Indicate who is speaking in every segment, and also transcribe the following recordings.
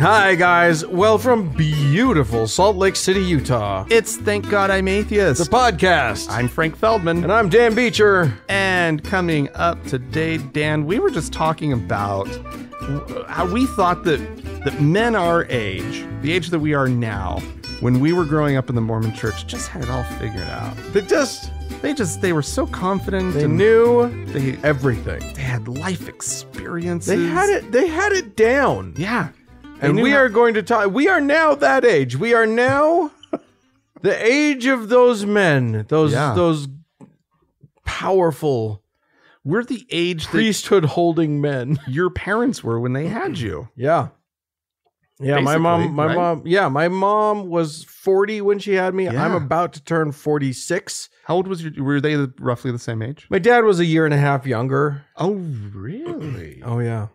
Speaker 1: Hi, guys. Well, from beautiful Salt Lake City, Utah,
Speaker 2: It's Thank God I'm Atheist.
Speaker 1: the podcast.
Speaker 2: I'm Frank Feldman.
Speaker 1: and I'm Dan Beecher.
Speaker 2: And coming up today, Dan, we were just talking about how we thought that that men our age, the age that we are now, when we were growing up in the Mormon church, just had it all figured out.
Speaker 1: They just
Speaker 2: They just they were so confident
Speaker 1: they
Speaker 2: and
Speaker 1: knew
Speaker 2: they
Speaker 1: everything.
Speaker 2: they had life experiences.
Speaker 1: They had it. They had it down.
Speaker 2: Yeah.
Speaker 1: And we are going to talk. We are now that age. We are now the age of those men. Those
Speaker 2: Yeah.
Speaker 1: those powerful
Speaker 2: we're the age that
Speaker 1: priesthood holding men.
Speaker 2: your parents were when they had you.
Speaker 1: Yeah. Yeah, my
Speaker 2: Basically,
Speaker 1: mom, my
Speaker 2: right?
Speaker 1: mom, yeah, my mom was 40 when she had me.
Speaker 2: Yeah.
Speaker 1: I'm about to turn 46.
Speaker 2: How old was your were they roughly the same age?
Speaker 1: My dad was a year and a half younger.
Speaker 2: Oh, really?
Speaker 1: Oh yeah.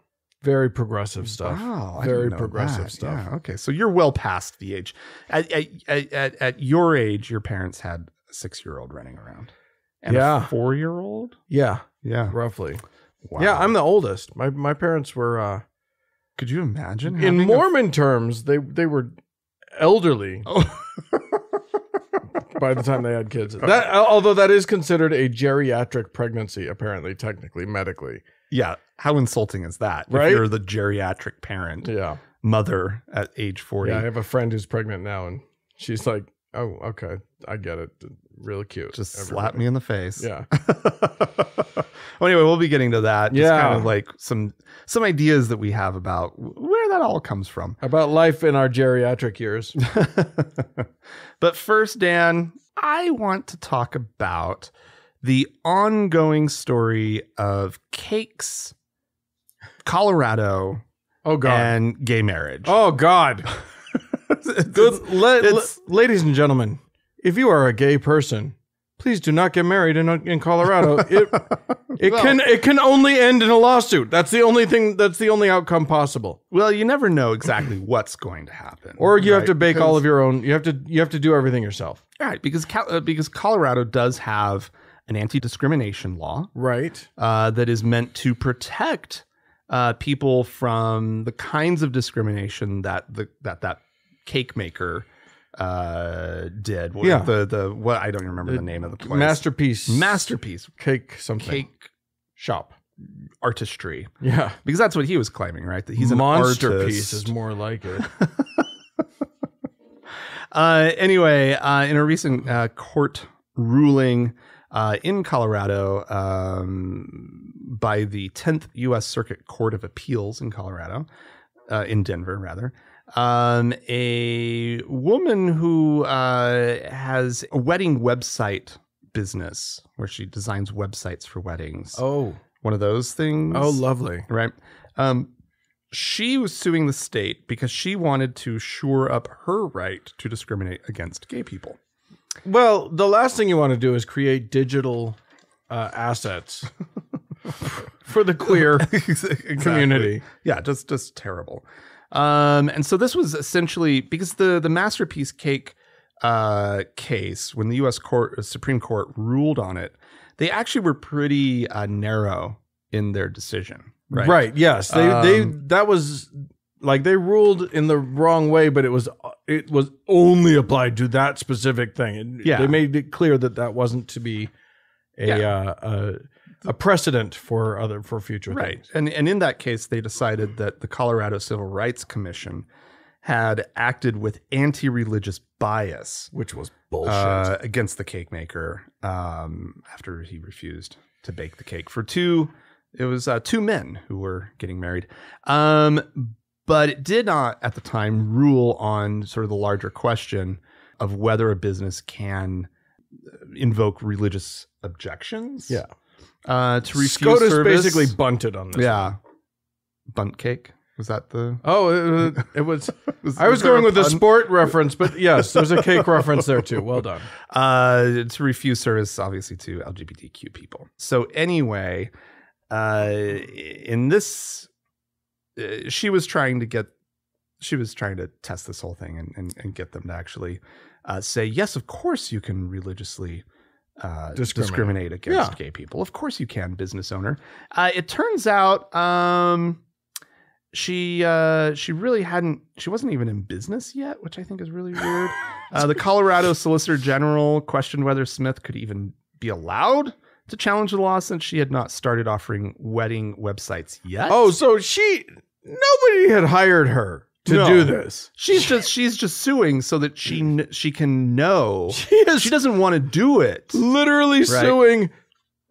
Speaker 1: Very progressive stuff.
Speaker 2: Wow,
Speaker 1: Very progressive
Speaker 2: that.
Speaker 1: stuff.
Speaker 2: Yeah, okay, so you're well past the age. At, at, at, at, your age, your parents had a six year old running around. And
Speaker 1: Yeah.
Speaker 2: a four year old?
Speaker 1: Yeah,
Speaker 2: Yeah.
Speaker 1: roughly.
Speaker 2: Wow.
Speaker 1: Yeah, I'm the oldest. My my parents were uh
Speaker 2: Could you imagine?
Speaker 1: in Mormon terms, they they were elderly
Speaker 2: Oh.
Speaker 1: by the time they had kids. That although that is considered a geriatric pregnancy apparently technically medically.
Speaker 2: Yeah. How insulting is that?
Speaker 1: Right?
Speaker 2: If you're the geriatric parent,
Speaker 1: Yeah.
Speaker 2: mother at age 40.
Speaker 1: Yeah, I have a friend who's pregnant now and she's like, "Oh, okay. I get it. Really cute."
Speaker 2: Just
Speaker 1: Everybody.
Speaker 2: slap me in the face.
Speaker 1: Yeah.
Speaker 2: well, anyway, we'll be getting to that. Just
Speaker 1: Yeah.
Speaker 2: kind of like some some ideas that we have about where that all comes from.
Speaker 1: About life in our geriatric years.
Speaker 2: but first, Dan, I want to talk about the ongoing story of cakes, Colorado,
Speaker 1: Oh god.
Speaker 2: and gay marriage.
Speaker 1: oh god. Good,
Speaker 2: it's-
Speaker 1: la- ladies and gentlemen, if you are a gay person, please do not get married in in Colorado. It it
Speaker 2: Well-
Speaker 1: can it can only end in a lawsuit. That's the only thing. That's the only outcome possible.
Speaker 2: Well, you never know exactly what's going to happen.
Speaker 1: Or you have to bake all of your own. You have to you have to do everything yourself.
Speaker 2: Right, because uh, because Colorado does have an anti-discrimination law
Speaker 1: Right.
Speaker 2: uh, that is meant to protect uh, people from the kinds of discrimination that the that that cake maker uh, did. What-
Speaker 1: Yeah.
Speaker 2: the the what I don't even remember the, name of the place.
Speaker 1: Masterpiece.
Speaker 2: masterpiece
Speaker 1: cake something.
Speaker 2: cake
Speaker 1: shop.
Speaker 2: artistry
Speaker 1: Yeah.
Speaker 2: because that's what he was claiming, right? That he's a
Speaker 1: monster piece is more like it.
Speaker 2: Uh, anyway, uh, in a recent uh, court ruling uh, in Colorado um, by the 10th U.S. Circuit Court of Appeals in Colorado, uh, in Denver, rather, um, a woman who uh, has a wedding website business where she designs websites for weddings.
Speaker 1: oh.
Speaker 2: One of those things.
Speaker 1: Oh, lovely.
Speaker 2: right. Um, she was suing the state because she wanted to shore up her right to discriminate against gay people.
Speaker 1: Well, the last thing you want to do is create digital uh, assets for the queer community.
Speaker 2: Yeah, just just terrible. Um, and so this was essentially because the the masterpiece cake uh, case when the U.S. court uh, Supreme Court ruled on it, they actually were pretty uh, narrow in their decision.
Speaker 1: Right. Right. yes. They they
Speaker 2: Um,
Speaker 1: that was like they ruled in the wrong way, but it was it was only applied to that specific thing. And
Speaker 2: Yeah.
Speaker 1: They made it clear that that wasn't to be a
Speaker 2: Yeah.
Speaker 1: uh, a, a precedent for other for future
Speaker 2: Right.
Speaker 1: things.
Speaker 2: And and in that case, they decided that the Colorado Civil Rights Commission had acted with anti-religious bias
Speaker 1: Which was bullshit.
Speaker 2: uh, against the cake maker um, after he refused to bake the cake for two. It was uh, two men who were getting married, um, but it did not at the time rule on sort of the larger question of whether a business can uh, invoke religious objections.
Speaker 1: Yeah.
Speaker 2: uh, to refuse
Speaker 1: SCOTUS
Speaker 2: service.
Speaker 1: basically bunted on this.
Speaker 2: Yeah. Bunt cake. Was that the
Speaker 1: Oh, it, was- it was.
Speaker 2: was,
Speaker 1: I was
Speaker 2: there
Speaker 1: going
Speaker 2: a
Speaker 1: with the
Speaker 2: pun?
Speaker 1: sport reference, but yes, there's a cake reference there too. Well done.
Speaker 2: uh to refuse service obviously to LGBTQ people. So anyway, uh in this she was trying to get she was trying to test this whole thing and and, and get them to actually uh, say yes, of course you can religiously uh,
Speaker 1: Discriminate.
Speaker 2: discriminate, against
Speaker 1: Yeah.
Speaker 2: gay people. Of course you can, business owner. Uh, it turns out um, she uh, she really hadn't she wasn't even in business yet, which I think is really weird. Uh, the Colorado Solicitor General questioned whether Smith could even be allowed to challenge the law since she had not started offering wedding websites yet.
Speaker 1: Oh, so she nobody had hired her to
Speaker 2: No.
Speaker 1: do this.
Speaker 2: she's just she's just suing so that she she can know
Speaker 1: She is
Speaker 2: she doesn't want to do it.
Speaker 1: literally suing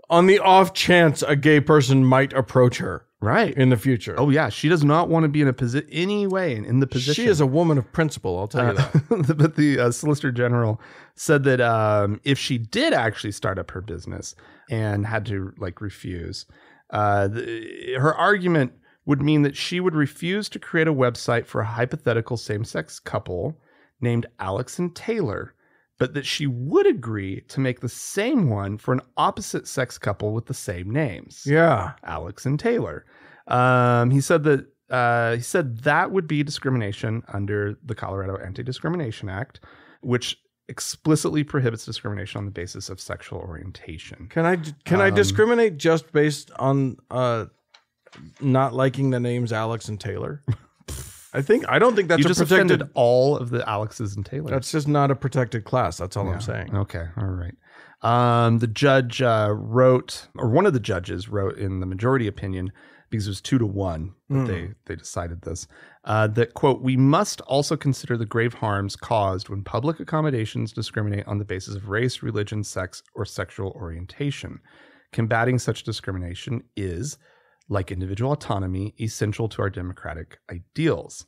Speaker 1: on the off chance a gay person might approach her
Speaker 2: Right.
Speaker 1: in the future.
Speaker 2: Oh yeah, she does not want to be in a position any way in, in the position.
Speaker 1: she is a woman of principle. I'll tell you that.
Speaker 2: Uh, but the uh, Solicitor General said that um, if she did actually start up her business and had to like refuse, uh, the, her argument would mean that she would refuse to create a website for a hypothetical same-sex couple named Alex and Taylor, but that she would agree to make the same one for an opposite-sex couple with the same names.
Speaker 1: Yeah.
Speaker 2: Alex and Taylor. Um, he said that uh, he said that would be discrimination under the Colorado Anti-Discrimination Act, which explicitly prohibits discrimination on the basis of sexual orientation.
Speaker 1: Can I can I
Speaker 2: Um,
Speaker 1: discriminate just based on uh not liking the names Alex and Taylor? I think I don't think that's
Speaker 2: you
Speaker 1: a
Speaker 2: just
Speaker 1: protected
Speaker 2: offended all of the Alexes and Taylors.
Speaker 1: that's just not a protected class. That's all
Speaker 2: Yeah.
Speaker 1: I'm saying.
Speaker 2: Okay, all right. Um, the judge uh, wrote, or one of the judges wrote in the majority opinion, because it was two to one that
Speaker 1: Mm.
Speaker 2: they they decided this. Uh, that quote: We must also consider the grave harms caused when public accommodations discriminate on the basis of race, religion, sex, or sexual orientation. Combating such discrimination is, like individual autonomy, essential to our democratic ideals.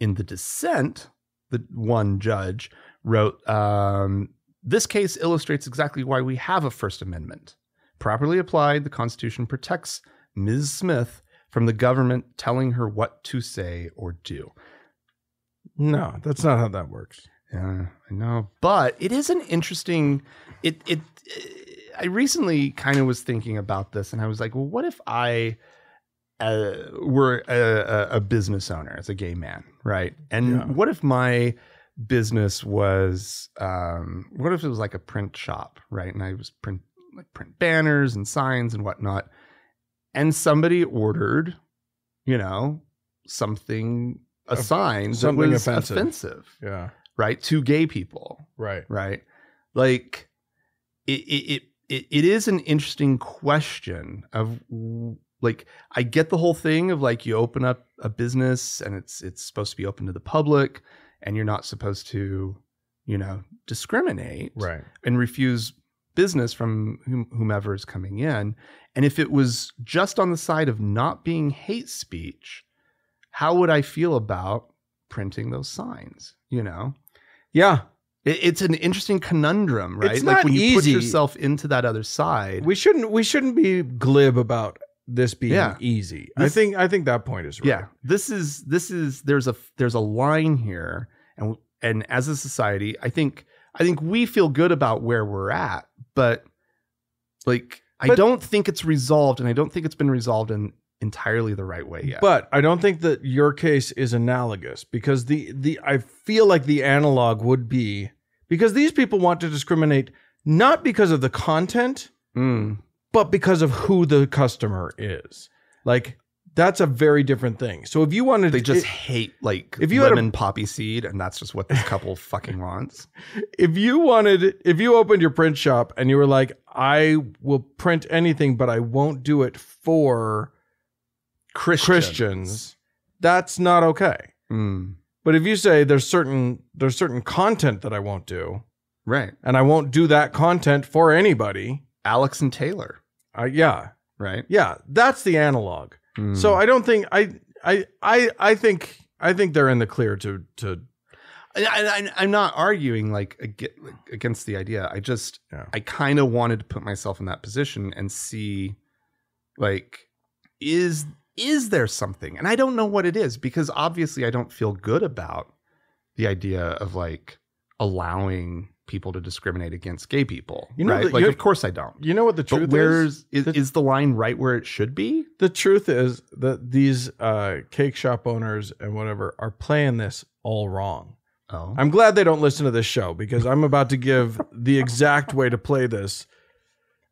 Speaker 2: In the dissent, the one judge wrote, um, This case illustrates exactly why we have a First Amendment. Properly applied, the Constitution protects Ms. Smith from the government telling her what to say or do.
Speaker 1: No, that's not how that works.
Speaker 2: Yeah, I know, but it is an interesting. It it. I recently kind of was thinking about this, and I was like, well, what if I uh, were a, a, business owner as a gay man, right? And
Speaker 1: Yeah.
Speaker 2: what if my business was, um, what if it was like a print shop, right? And I was print like print banners and signs and whatnot, and somebody ordered, you know, something a sign that
Speaker 1: something
Speaker 2: was
Speaker 1: offensive.
Speaker 2: offensive
Speaker 1: Yeah.
Speaker 2: right to gay people
Speaker 1: Right.
Speaker 2: right like it it it, it, it is an interesting question of like i get the whole thing of like you open up a business and it's it's supposed to be open to the public and you're not supposed to you know discriminate
Speaker 1: Right.
Speaker 2: and refuse business from whomever is coming in. And if it was just on the side of not being hate speech, how would I feel about printing those signs? You know,
Speaker 1: Yeah.
Speaker 2: It, it's an interesting conundrum, right?
Speaker 1: It's
Speaker 2: like
Speaker 1: not
Speaker 2: when you put yourself into that other side.
Speaker 1: We shouldn't we shouldn't be glib about this being
Speaker 2: Yeah.
Speaker 1: easy. I think I think that point is right.
Speaker 2: yeah, this is this is there's a there's a line here, and and as a society, I think I think we feel good about where we're at, but like I don't think it's resolved, and I don't think it's been resolved in entirely the right way yet.
Speaker 1: But I don't think that your case is analogous because the the I feel like the analog would be because these people want to discriminate not because of the content,
Speaker 2: Mm,
Speaker 1: but because of who the customer is. Like that's a very different thing. So if you wanted
Speaker 2: they just
Speaker 1: i-
Speaker 2: hate like
Speaker 1: if you had a-
Speaker 2: lemon poppy seed, and that's just what this couple fucking wants.
Speaker 1: if you wanted if you opened your print shop and you were like I will print anything but I won't do it for
Speaker 2: Christians.
Speaker 1: Christians, that's not okay.
Speaker 2: Mm,
Speaker 1: But if you say there's certain there's certain content that I won't do,
Speaker 2: right.
Speaker 1: and I won't do that content for anybody,
Speaker 2: Alex and Taylor.
Speaker 1: uh, yeah,
Speaker 2: Right.
Speaker 1: yeah, that's the analog.
Speaker 2: Mm.
Speaker 1: So I don't think I I I I think I think they're in the clear to to
Speaker 2: I, I, I'm not arguing like against the idea. I just
Speaker 1: Yeah.
Speaker 2: I kind of wanted to put myself in that position and see, like, is is there something? And I don't know what it is because obviously I don't feel good about the idea of like allowing people to discriminate against gay people.
Speaker 1: You know
Speaker 2: right?
Speaker 1: that
Speaker 2: Like, of course I don't.
Speaker 1: you know what the truth is.
Speaker 2: where's is,
Speaker 1: The-
Speaker 2: is the line right where it should be?
Speaker 1: The truth is that these uh, cake shop owners and whatever are playing this all wrong.
Speaker 2: Oh,
Speaker 1: I'm glad they don't listen to this show because I'm about to give the exact way to play this.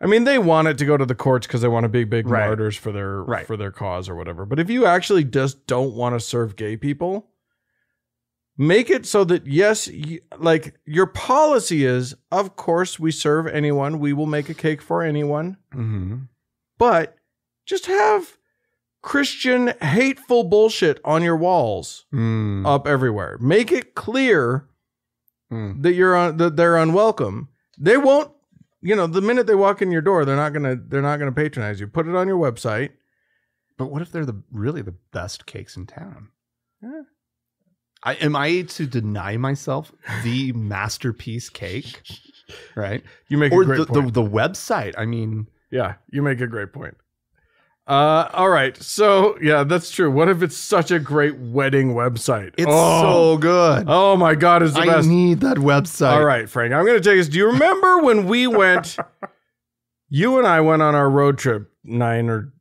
Speaker 1: I mean, they want it to go to the courts because they want to be big
Speaker 2: Right.
Speaker 1: martyrs for their
Speaker 2: Right.
Speaker 1: for their cause or whatever. But if you actually just don't want to serve gay people, make it so that yes, y like your policy is, of course, we serve anyone. We will make a cake for anyone,
Speaker 2: Mm-hmm.
Speaker 1: but just have Christian hateful bullshit on your walls
Speaker 2: Mm.
Speaker 1: up everywhere. Make it clear
Speaker 2: Mm.
Speaker 1: that you're on that they're unwelcome. They won't, you know, the minute they walk in your door, they're not gonna they're not gonna patronize you. Put it on your website.
Speaker 2: But what if they're the really the best cakes in town?
Speaker 1: Yeah.
Speaker 2: I, am I to deny myself the masterpiece cake? Right.
Speaker 1: You make
Speaker 2: Or
Speaker 1: a great
Speaker 2: the, the the website. I mean,
Speaker 1: yeah, you make a great point. Uh, all right. So yeah, that's true. What if it's such a great wedding website?
Speaker 2: it's
Speaker 1: oh,
Speaker 2: so good.
Speaker 1: Oh my god, it's the
Speaker 2: I
Speaker 1: best.
Speaker 2: need that website.
Speaker 1: All right, Frank. I'm going to take us. Do you remember when we went? you and I went on our road trip nine or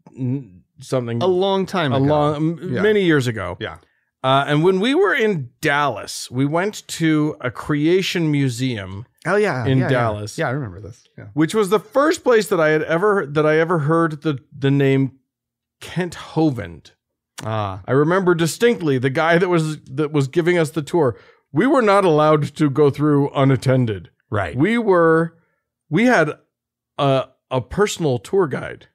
Speaker 1: something
Speaker 2: A long time
Speaker 1: a
Speaker 2: ago.
Speaker 1: long
Speaker 2: Yeah.
Speaker 1: many years ago.
Speaker 2: Yeah.
Speaker 1: Uh, and when we were in Dallas, we went to a creation museum,
Speaker 2: Oh yeah.
Speaker 1: In
Speaker 2: yeah, yeah.
Speaker 1: Dallas.
Speaker 2: Yeah. I remember this. Yeah.
Speaker 1: which was the first place that I had ever that I ever heard the the name Kent Hovind.
Speaker 2: Ah.
Speaker 1: I remember distinctly the guy that was that was giving us the tour. We were not allowed to go through unattended.
Speaker 2: Right.
Speaker 1: We were we had a a personal tour guide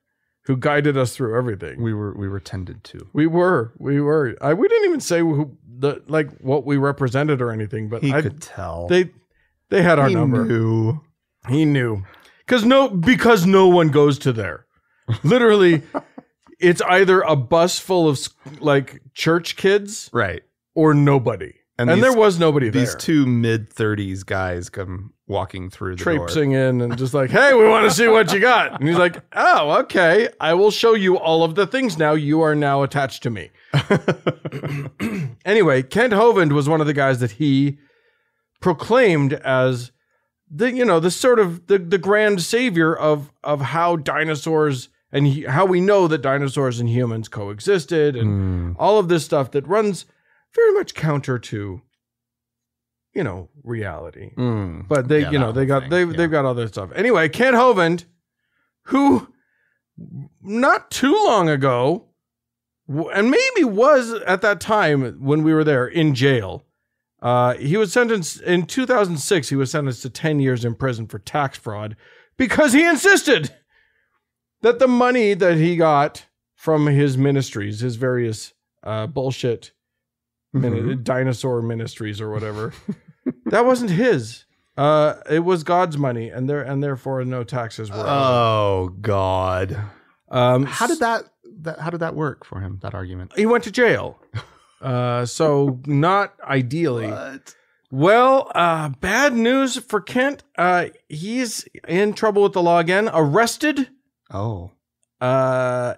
Speaker 1: who guided us through everything.
Speaker 2: we were we were tended to.
Speaker 1: We were, we were. I, we didn't even say who the like what we represented or anything, but
Speaker 2: He
Speaker 1: I,
Speaker 2: could tell.
Speaker 1: they they had our
Speaker 2: he
Speaker 1: number.
Speaker 2: knew.
Speaker 1: He knew because no because no one goes to there. Literally, it's either a bus full of like church kids
Speaker 2: Right.
Speaker 1: or nobody, and,
Speaker 2: And, these,
Speaker 1: there was nobody there.
Speaker 2: these
Speaker 1: there.
Speaker 2: two mid thirties guys come walking through the door.
Speaker 1: Traipsing in and just like, hey, we want to see what you got. And he's like, oh, okay. I will show you all of the things now. You are now attached to me. anyway, Kent Hovind was one of the guys that he proclaimed as the you know the sort of the the grand savior of of how dinosaurs and he, how we know that dinosaurs and humans coexisted and
Speaker 2: Mm.
Speaker 1: all of this stuff that runs very much counter to you know reality
Speaker 2: Mm.
Speaker 1: but they
Speaker 2: Yeah,
Speaker 1: you know they
Speaker 2: whole
Speaker 1: got
Speaker 2: thing,
Speaker 1: they've
Speaker 2: yeah.
Speaker 1: they've got other stuff anyway kent hovind who not too long ago and maybe was at that time when we were there in jail uh, he was sentenced in 2006 he was sentenced to 10 years in prison for tax fraud because he insisted that the money that he got from his ministries his various uh, bullshit mini-
Speaker 2: Mhm.
Speaker 1: dinosaur ministries or whatever. that wasn't his. Uh, it was God's money, and there and therefore no taxes were. owed.
Speaker 2: Oh God.
Speaker 1: um,
Speaker 2: How did that, that how did that work for him? That argument.
Speaker 1: he went to jail? Uh, so not ideally.
Speaker 2: What?
Speaker 1: Well, uh, bad news for Kent. Uh, he's in trouble with the law again. Arrested.
Speaker 2: Oh.
Speaker 1: Uh,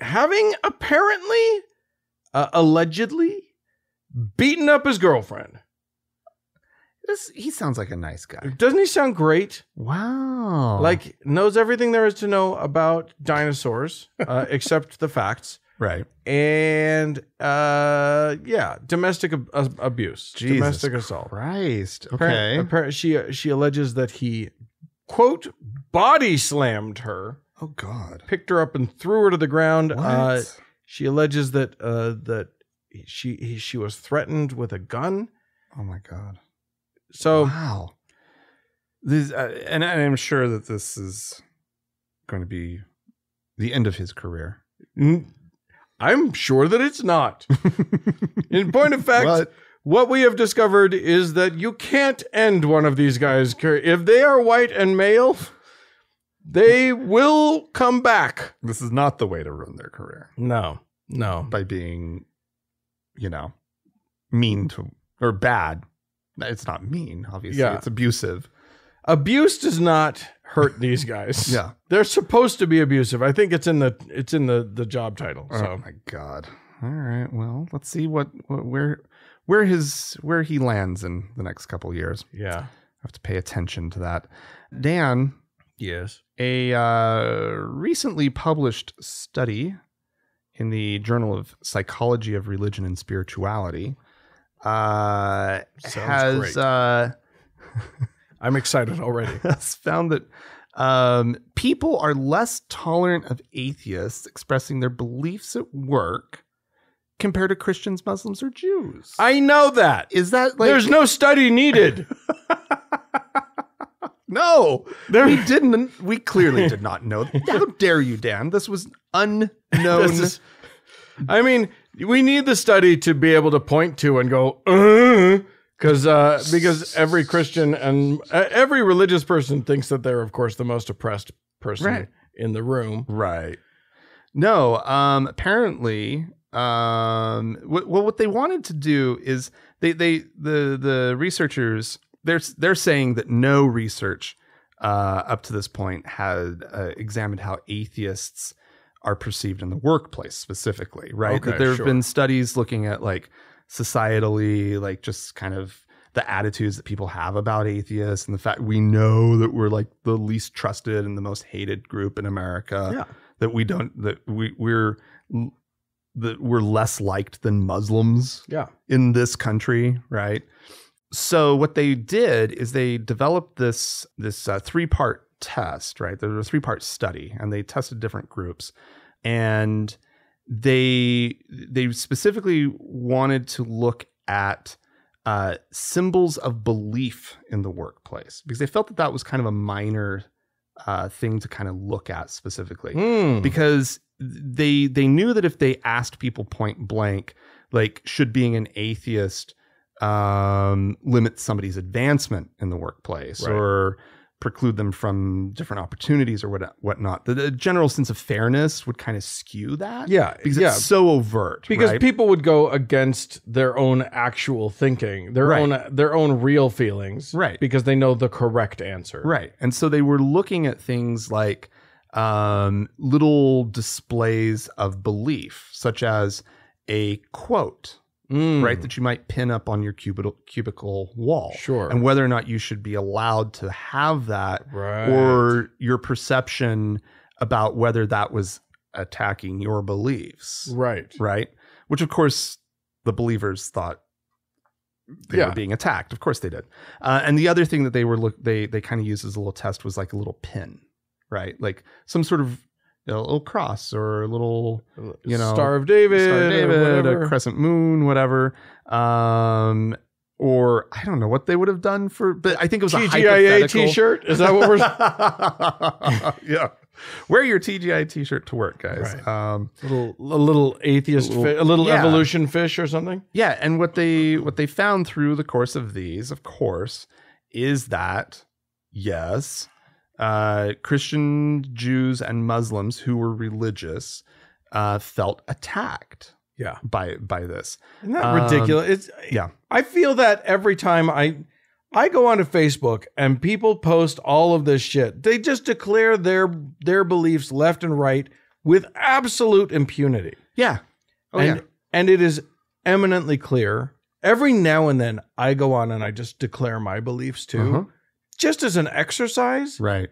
Speaker 1: having apparently, uh, allegedly, beaten up his girlfriend.
Speaker 2: This, he sounds like a nice guy.
Speaker 1: Doesn't he sound great?
Speaker 2: Wow.
Speaker 1: like knows everything there is to know about dinosaurs uh, except the facts
Speaker 2: right.
Speaker 1: and uh yeah domestic ab- uh, abuse
Speaker 2: Jesus
Speaker 1: domestic assault
Speaker 2: Christ.
Speaker 1: Appar-
Speaker 2: Okay.
Speaker 1: appar- she she alleges that he quote body slammed her
Speaker 2: oh God.
Speaker 1: picked her up and threw her to the ground
Speaker 2: What?
Speaker 1: uh she alleges that uh that she he, she was threatened with a gun
Speaker 2: oh my God.
Speaker 1: so
Speaker 2: wow. This, uh, and I'm sure that this is going to be the end of his career.
Speaker 1: I'm sure that it's not in point of fact
Speaker 2: What?
Speaker 1: What we have discovered is that you can't end one of these guys' career. If they are white and male, they will come back.
Speaker 2: This is not the way to ruin their career
Speaker 1: No, no.
Speaker 2: by being, you know, mean to or bad. It's not mean, obviously.
Speaker 1: Yeah.
Speaker 2: It's abusive.
Speaker 1: Abuse does not hurt these guys.
Speaker 2: Yeah.
Speaker 1: They're supposed to be abusive. I think it's in the it's in the the job title.
Speaker 2: Oh my god. All right. Well, let's see what, what where where his where he lands in the next couple years.
Speaker 1: yeah.
Speaker 2: I have to pay attention to that. Dan,
Speaker 1: Yes.
Speaker 2: A uh, recently published study in the Journal of Psychology of Religion and Spirituality uh, has. Uh,
Speaker 1: I'm excited already.
Speaker 2: has found that Um, people are less tolerant of atheists expressing their beliefs at work compared to Christians, Muslims, or Jews.
Speaker 1: I know that.
Speaker 2: Is that like
Speaker 1: There's no study needed.
Speaker 2: no?
Speaker 1: There-
Speaker 2: we didn't. We clearly did not know. How dare you, Dan? This was unknown.
Speaker 1: This is- I mean, we need the study to be able to point to and go, uh, because uh, because every Christian and uh, every religious person thinks that they're, of course, the most oppressed person
Speaker 2: Right.
Speaker 1: in the room.
Speaker 2: Right. No, um apparently um what well, what they wanted to do is they they the the researchers they're they're saying that no research uh up to this point had uh, examined how atheists are perceived in the workplace specifically, right?
Speaker 1: Okay,
Speaker 2: that there have
Speaker 1: sure.
Speaker 2: been studies looking at like societally like just kind of the attitudes that people have about atheists and the fact we know that we're like the least trusted and the most hated group in America
Speaker 1: Yeah.
Speaker 2: that we don't that we we're that we're less liked than Muslims
Speaker 1: Yeah.
Speaker 2: in this country, right? So what they did is they developed this this uh, three part test, right? There was a three part study, and they tested different groups, and they they specifically wanted to look at uh, symbols of belief in the workplace because they felt that that was kind of a minor uh, thing to kind of look at specifically
Speaker 1: Hmm.
Speaker 2: because they they knew that if they asked people point blank like should being an atheist um limit somebody's advancement in the workplace
Speaker 1: Right.
Speaker 2: or preclude them from different opportunities or what whatnot the, the general sense of fairness would kind of skew that
Speaker 1: yeah.
Speaker 2: because
Speaker 1: yeah.
Speaker 2: it's so overt
Speaker 1: because
Speaker 2: right?
Speaker 1: people would go against their own actual thinking, their
Speaker 2: Right.
Speaker 1: own their own real feelings,
Speaker 2: Right.
Speaker 1: Because they know the correct answer,
Speaker 2: Right. And so they were looking at things like um, little displays of belief, such as a quote,
Speaker 1: Mm,
Speaker 2: right, that you might pin up on your cubicle, cubicle wall.
Speaker 1: Sure.
Speaker 2: And whether or not you should be allowed to have that
Speaker 1: right,
Speaker 2: or your perception about whether that was attacking your beliefs.
Speaker 1: right,
Speaker 2: Right. Which, of course, the believers thought they
Speaker 1: Yeah.
Speaker 2: were being attacked. Of course they did. Uh, and the other thing that they were look they they kind of used as a little test was like a little pin, right? Like some sort of know, little cross or a little you know,
Speaker 1: Star of David,
Speaker 2: Star of
Speaker 1: or
Speaker 2: David, a crescent moon, whatever. Um, or I don't know what they would have done for, but I think it was a
Speaker 1: TGIA. T-shirt. Is that what we're?
Speaker 2: yeah. Wear your TGI T-shirt to work, guys.
Speaker 1: Right.
Speaker 2: Um,
Speaker 1: little a little atheist,
Speaker 2: Little-
Speaker 1: fi- a little
Speaker 2: yeah.
Speaker 1: evolution fish or something.
Speaker 2: Yeah, and what they what they found through the course of these, of course, is that yes, uh, Christian Jews and Muslims who were religious uh, felt attacked
Speaker 1: Yeah,
Speaker 2: by by this.
Speaker 1: isn't that
Speaker 2: Um,
Speaker 1: ridiculous? It's
Speaker 2: yeah.
Speaker 1: I feel that every time I I go onto Facebook and people post all of this shit. They just declare their their beliefs left and right with absolute impunity.
Speaker 2: Yeah. Oh
Speaker 1: and,
Speaker 2: yeah.
Speaker 1: and it is eminently clear. Every now and then I go on and I just declare my beliefs too,
Speaker 2: Uh-huh.
Speaker 1: Just as an exercise,
Speaker 2: Right.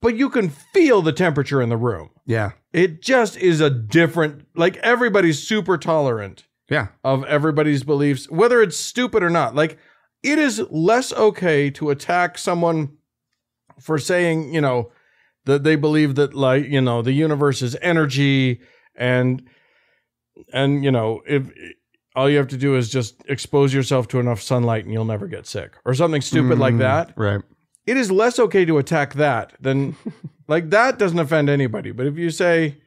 Speaker 1: but you can feel the temperature in the room.
Speaker 2: Yeah.
Speaker 1: It just is a different, like everybody's super tolerant
Speaker 2: Yeah.
Speaker 1: of everybody's beliefs, whether it's stupid or not. Like it is less okay to attack someone for saying, you know, that they believe that like, you know, the universe is energy and and you know, if all you have to do is just expose yourself to enough sunlight and you'll never get sick or something stupid like
Speaker 2: Mm,
Speaker 1: that.
Speaker 2: Right.
Speaker 1: It is less okay to attack that than like that doesn't offend anybody. But if you say,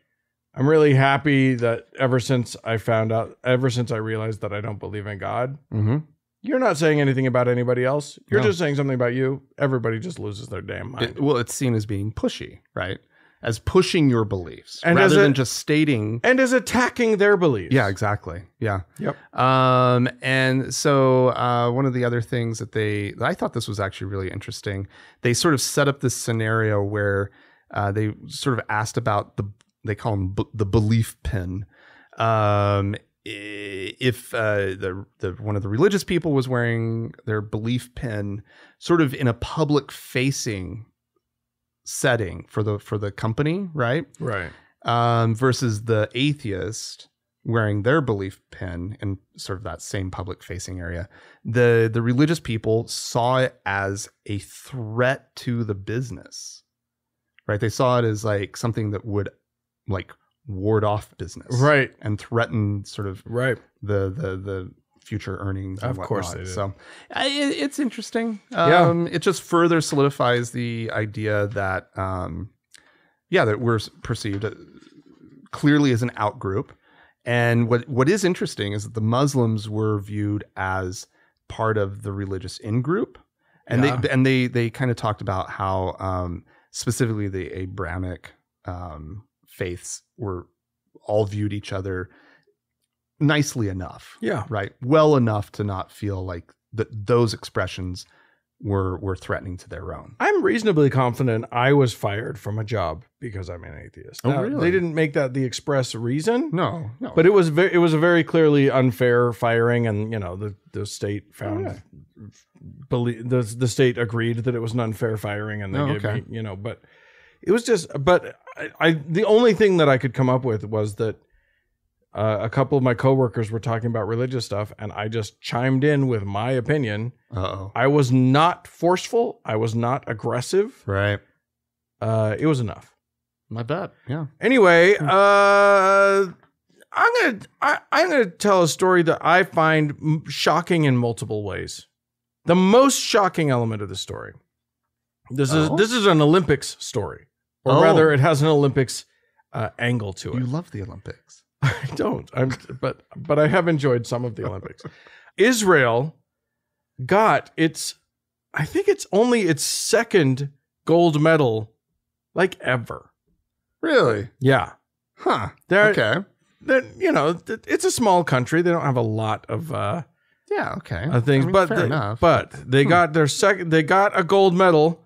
Speaker 1: I'm really happy that ever since I found out, ever since I realized that I don't believe in God,
Speaker 2: Mm-hmm.
Speaker 1: you're not saying anything about anybody else. You're
Speaker 2: No.
Speaker 1: just saying something about you. Everybody just loses their damn mind.
Speaker 2: It, well, it's seen as being pushy, right? As pushing your beliefs
Speaker 1: And
Speaker 2: rather
Speaker 1: a-
Speaker 2: than just stating.
Speaker 1: and as attacking their beliefs.
Speaker 2: Yeah, exactly. Yeah.
Speaker 1: Yep.
Speaker 2: Um, and so uh, one of the other things that they, I thought this was actually really interesting. They sort of set up this scenario where uh, they sort of asked about the, they call them b- the belief pin. Um, if uh, the the one of the religious people was wearing their belief pin, sort of in a public facing setting for the for the company, right?
Speaker 1: Right.
Speaker 2: um, versus the atheist wearing their belief pin in sort of that same public facing area. The the religious people saw it as a threat to the business. right? They saw it as like something that would like ward off business,
Speaker 1: Right.
Speaker 2: and threaten sort of
Speaker 1: Right.
Speaker 2: the the the future earnings. And
Speaker 1: Of course
Speaker 2: whatnot.
Speaker 1: did.
Speaker 2: So it, it's interesting.
Speaker 1: Yeah.
Speaker 2: Um, It just further solidifies the idea that, um, yeah, that we're perceived uh, clearly as an out group. And what what is interesting is that the Muslims were viewed as part of the religious in group, and
Speaker 1: Yeah.
Speaker 2: they and they they kind of talked about how um, specifically the Abrahamic um, faiths were all viewed each other nicely enough
Speaker 1: Yeah.
Speaker 2: right well enough to not feel like that those expressions were were threatening to their own
Speaker 1: I'm reasonably confident I was fired from a job because I'm an atheist.
Speaker 2: Oh, really?
Speaker 1: They didn't make that the express reason,
Speaker 2: no no
Speaker 1: but it was very, it was a very clearly unfair firing, and you know the the state oh, found
Speaker 2: Oh, yeah.
Speaker 1: believe the the state agreed that it was an unfair firing, and they
Speaker 2: Oh,
Speaker 1: gave
Speaker 2: okay.
Speaker 1: me you know, but it was just, but I, I the only thing that I could come up with was that. Uh, a couple of my coworkers were talking about religious stuff, and I just chimed in with my opinion.
Speaker 2: uh-oh
Speaker 1: I was not forceful. I was not aggressive.
Speaker 2: right
Speaker 1: Uh, it was enough.
Speaker 2: my bet yeah
Speaker 1: Anyway, uh, I'm gonna I, I'm gonna tell a story that I find m- shocking in multiple ways. The most shocking element of the story. This is
Speaker 2: Oh?
Speaker 1: this is an Olympics story, or
Speaker 2: Oh.
Speaker 1: rather, it has an Olympics uh, angle to it.
Speaker 2: you love the olympics
Speaker 1: I don't. I'm, but but I have enjoyed some of the Olympics. Israel got its, I think it's only its second gold medal, like ever.
Speaker 2: really
Speaker 1: Yeah,
Speaker 2: huh
Speaker 1: they're,
Speaker 2: okay
Speaker 1: they're you know it's a small country. They don't have a lot of uh,
Speaker 2: yeah okay
Speaker 1: uh, things,
Speaker 2: I mean,
Speaker 1: but
Speaker 2: fair
Speaker 1: they,
Speaker 2: enough
Speaker 1: but they
Speaker 2: Hmm.
Speaker 1: got their second. They got a gold medal.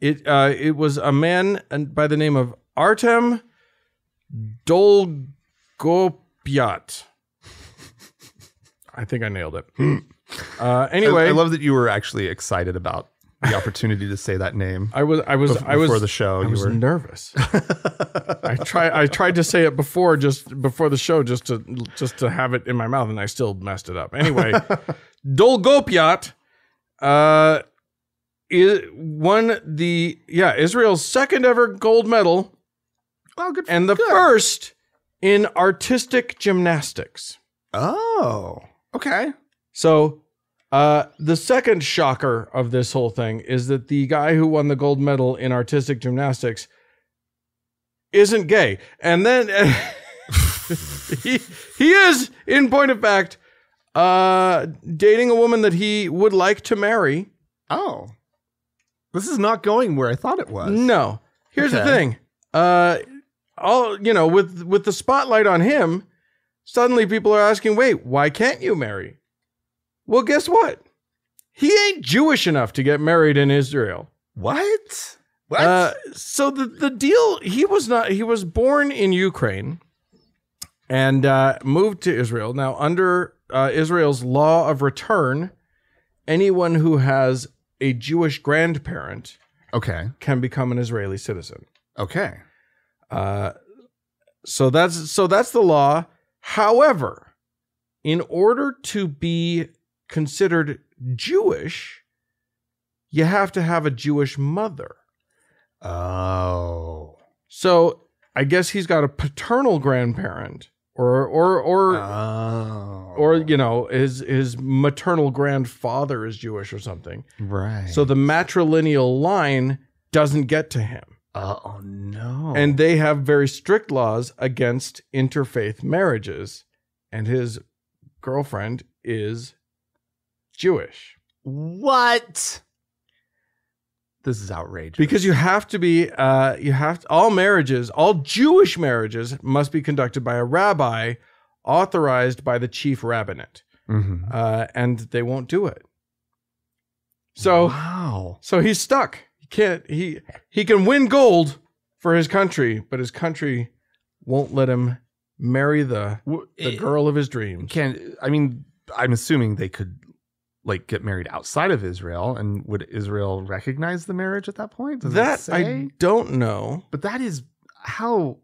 Speaker 1: It uh, it was a man and by the name of Artem Dolgopyat. I think I nailed it. Uh, anyway,
Speaker 2: I, I love that you were actually excited about the opportunity to say that name
Speaker 1: I was I was
Speaker 2: bef-
Speaker 1: I was
Speaker 2: before the show
Speaker 1: I
Speaker 2: you
Speaker 1: was
Speaker 2: were
Speaker 1: nervous. I try I tried to say it before just before the show just to just to have it in my mouth and I still messed it up. Anyway, Dolgopyat uh is won the yeah, Israel's second ever gold medal
Speaker 2: oh good
Speaker 1: and the
Speaker 2: good.
Speaker 1: first in artistic gymnastics.
Speaker 2: oh okay
Speaker 1: So, uh, the second shocker of this whole thing is that the guy who won the gold medal in artistic gymnastics isn't gay, and then he he is, in point of fact, uh, dating a woman that he would like to marry.
Speaker 2: oh this is not going where i thought it was
Speaker 1: No, here's the thing. Uh, all you know, with with the spotlight on him, suddenly people are asking, "Wait, why can't you marry?" Well, guess what? He ain't Jewish enough to get married in Israel.
Speaker 2: what what
Speaker 1: Uh, so the the deal, he was not. He was born in Ukraine and uh, moved to Israel. Now, under uh, Israel's law of return, anyone who has a Jewish grandparent
Speaker 2: okay
Speaker 1: can become an Israeli citizen.
Speaker 2: okay
Speaker 1: Uh, so that's so that's the law. However, in order to be considered Jewish, you have to have a Jewish mother.
Speaker 2: oh
Speaker 1: So I guess he's got a paternal grandparent, or or or
Speaker 2: oh
Speaker 1: or you know his his maternal grandfather is Jewish or something.
Speaker 2: right
Speaker 1: So the matrilineal line doesn't get to him.
Speaker 2: Uh, oh no.
Speaker 1: And they have very strict laws against interfaith marriages and his girlfriend is jewish.
Speaker 2: What? This is outrageous.
Speaker 1: Because you have to be uh you have to, all marriages all jewish marriages must be conducted by a rabbi authorized by the chief rabbinate.
Speaker 2: Mhm.
Speaker 1: uh and they won't do it. So
Speaker 2: wow.
Speaker 1: so he's stuck he can't he he can win gold for his country but his country won't let him marry the the girl of his dreams.
Speaker 2: can i mean i'm assuming they could like get married outside of israel and would israel recognize the marriage at that point Does
Speaker 1: That? I don't know.
Speaker 2: but that is how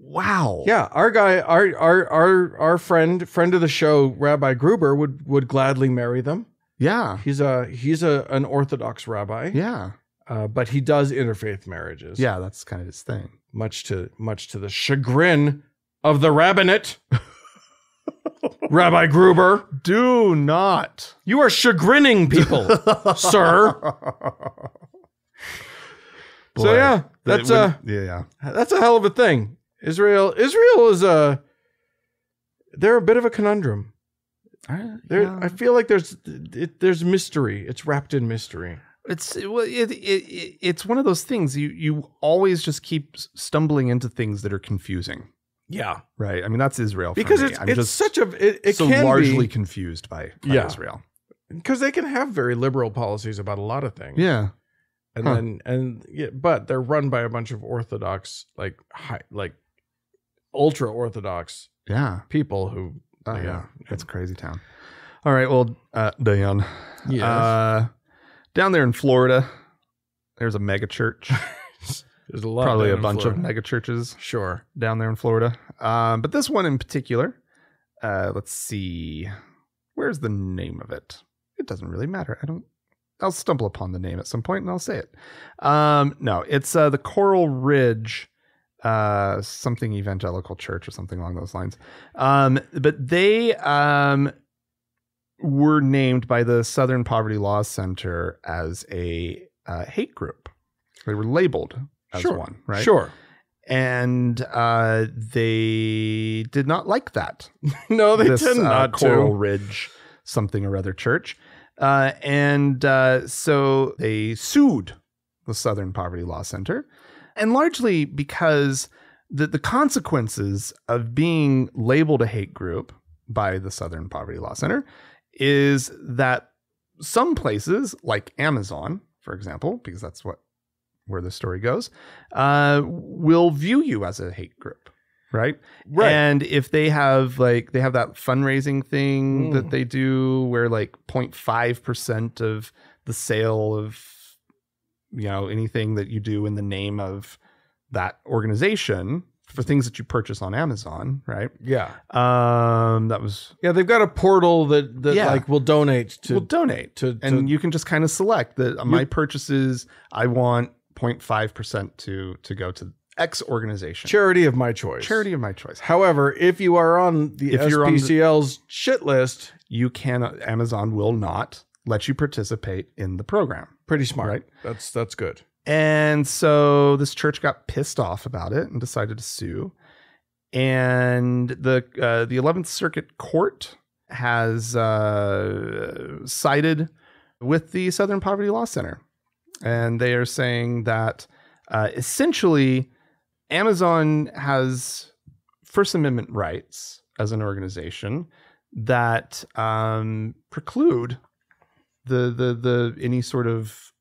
Speaker 2: wow
Speaker 1: Yeah, our guy, our our our our friend friend of the show, Rabbi Gruber, would would gladly marry them.
Speaker 2: yeah
Speaker 1: He's a he's a an Orthodox rabbi.
Speaker 2: yeah
Speaker 1: uh, but he does interfaith marriages.
Speaker 2: Yeah, that's kind of his thing.
Speaker 1: much to much to the chagrin of the rabbinate. Rabbi Gruber,
Speaker 2: Do not.
Speaker 1: you are chagrining people, sir. So yeah, that's uh,
Speaker 2: would- yeah, yeah.
Speaker 1: that's a hell of a thing. Israel, Israel is a, they're a bit of a conundrum. There,
Speaker 2: Yeah.
Speaker 1: I feel like there's it, there's mystery. It's wrapped in mystery.
Speaker 2: It's well, it, it, it it's one of those things you you always just keep stumbling into things that are confusing,
Speaker 1: Yeah,
Speaker 2: right? I mean, that's Israel for
Speaker 1: because
Speaker 2: me.
Speaker 1: it's
Speaker 2: I'm
Speaker 1: it's
Speaker 2: just
Speaker 1: such a it, it
Speaker 2: so largely
Speaker 1: be
Speaker 2: confused by, by
Speaker 1: Yeah.
Speaker 2: Israel.
Speaker 1: because they can have very liberal policies about a lot of things.
Speaker 2: Yeah,
Speaker 1: and
Speaker 2: Huh.
Speaker 1: then and yeah, but they're run by a bunch of orthodox like high, like ultra orthodox
Speaker 2: yeah,
Speaker 1: people who
Speaker 2: oh,
Speaker 1: Yeah.
Speaker 2: yeah. It's crazy town. All right, well, uh, Diane,
Speaker 1: Yes.
Speaker 2: uh, down there in Florida, there's a mega church,
Speaker 1: there's a lot
Speaker 2: probably a bunch
Speaker 1: Florida.
Speaker 2: of mega churches
Speaker 1: sure
Speaker 2: down there in Florida. Um, but this one in particular, uh, let's see, where's the name of it? It doesn't really matter. I don't. I'll stumble upon the name at some point and I'll say it. Um, no, it's uh, the Coral Ridge, uh, something evangelical church or something along those lines. Um, but they um, were named by the Southern Poverty Law Center as a uh, hate group. They were labeled as
Speaker 1: Sure.
Speaker 2: one, right?
Speaker 1: sure
Speaker 2: and uh, they did not like that.
Speaker 1: no they
Speaker 2: this,
Speaker 1: tend
Speaker 2: uh,
Speaker 1: not
Speaker 2: Coral
Speaker 1: to
Speaker 2: Ridge something or other church, uh, and uh, so they sued the Southern Poverty Law Center, and largely because the the consequences of being labeled a hate group by the Southern Poverty Law Center is that some places like Amazon, for example, because that's what where the story goes, uh, will view you as a hate group, right?
Speaker 1: right
Speaker 2: And if they have like they have that fundraising thing
Speaker 1: Mm.
Speaker 2: that they do where like 0.5% of the sale of you know anything that you do in the name of that organization for things that you purchase on Amazon, right?
Speaker 1: yeah
Speaker 2: Um that was
Speaker 1: yeah they've got a portal that that
Speaker 2: Yeah.
Speaker 1: like will donate to
Speaker 2: will donate
Speaker 1: to, to
Speaker 2: and you can just kind of select that uh, my purchases I want 0.5% to to go to X organization.
Speaker 1: charity of my choice
Speaker 2: Charity of my choice.
Speaker 1: however if you are on the
Speaker 2: If you're on the-
Speaker 1: SPCL's shit list
Speaker 2: You can Amazon will not let you participate in the program.
Speaker 1: pretty smart
Speaker 2: Right.
Speaker 1: that's that's good
Speaker 2: And so this church got pissed off about it and decided to sue. And the uh, the 11th Circuit Court has uh, sided with the Southern Poverty Law Center, and they are saying that uh, essentially Amazon has First Amendment rights as an organization that um, preclude the the the any sort of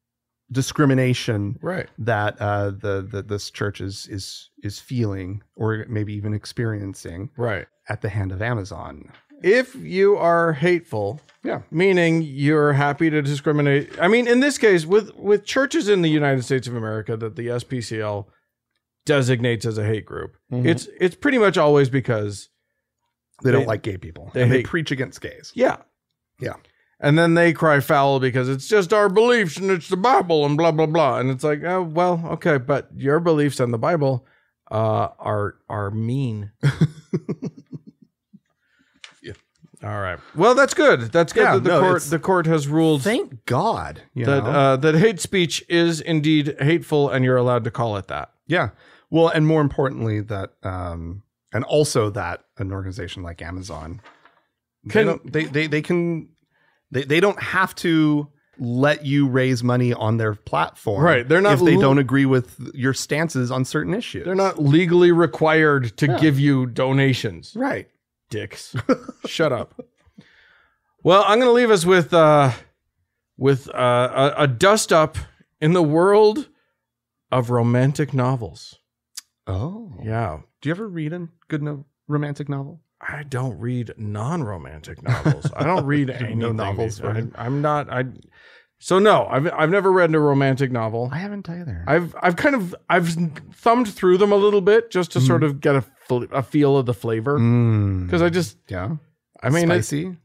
Speaker 2: discrimination
Speaker 1: right
Speaker 2: that uh, the, the this church is is is feeling or maybe even experiencing
Speaker 1: right
Speaker 2: at the hand of Amazon.
Speaker 1: if you are hateful
Speaker 2: Yeah.
Speaker 1: meaning you're happy to discriminate i mean in this case with with churches in the united states of america that the spcl designates as a hate group
Speaker 2: Mhm.
Speaker 1: it's it's pretty much always because
Speaker 2: They don't like gay people.
Speaker 1: they
Speaker 2: and they preach against gays.
Speaker 1: yeah
Speaker 2: Yeah.
Speaker 1: And then they cry foul because it's just our beliefs and it's the bible and blah blah blah and it's like oh well okay but your beliefs and the bible uh are are mean
Speaker 2: Yeah.
Speaker 1: all right well that's good that's good
Speaker 2: Yeah,
Speaker 1: that the
Speaker 2: no,
Speaker 1: court the court has ruled
Speaker 2: Thank God. You
Speaker 1: that uh, that hate speech is indeed hateful, and you're allowed to call it that.
Speaker 2: yeah. Well, and more importantly, that um, and also that an organization like Amazon
Speaker 1: Can-
Speaker 2: don't, they, they they can they they don't have to let you raise money on their platform.
Speaker 1: Right, they're not
Speaker 2: if they
Speaker 1: l-
Speaker 2: don't agree with your stances on certain issues.
Speaker 1: They're not legally required to
Speaker 2: Yeah.
Speaker 1: give you donations.
Speaker 2: right.
Speaker 1: Dicks, shut up. Well, I'm going to leave us with uh, with uh, a, a dust up in the world of romantic novels.
Speaker 2: Oh.
Speaker 1: Yeah,
Speaker 2: Do you ever read a good no- romantic novel?
Speaker 1: I don't read non-romantic novels. I don't read any
Speaker 2: No novels,
Speaker 1: I? I'm not. I. So no, I've I've never read a romantic novel.
Speaker 2: I haven't either.
Speaker 1: I've I've kind of I've thumbed through them a little bit just to sort of get a, a feel of the flavor
Speaker 2: Mm.
Speaker 1: because I just
Speaker 2: yeah.
Speaker 1: I mean it-
Speaker 2: spicy.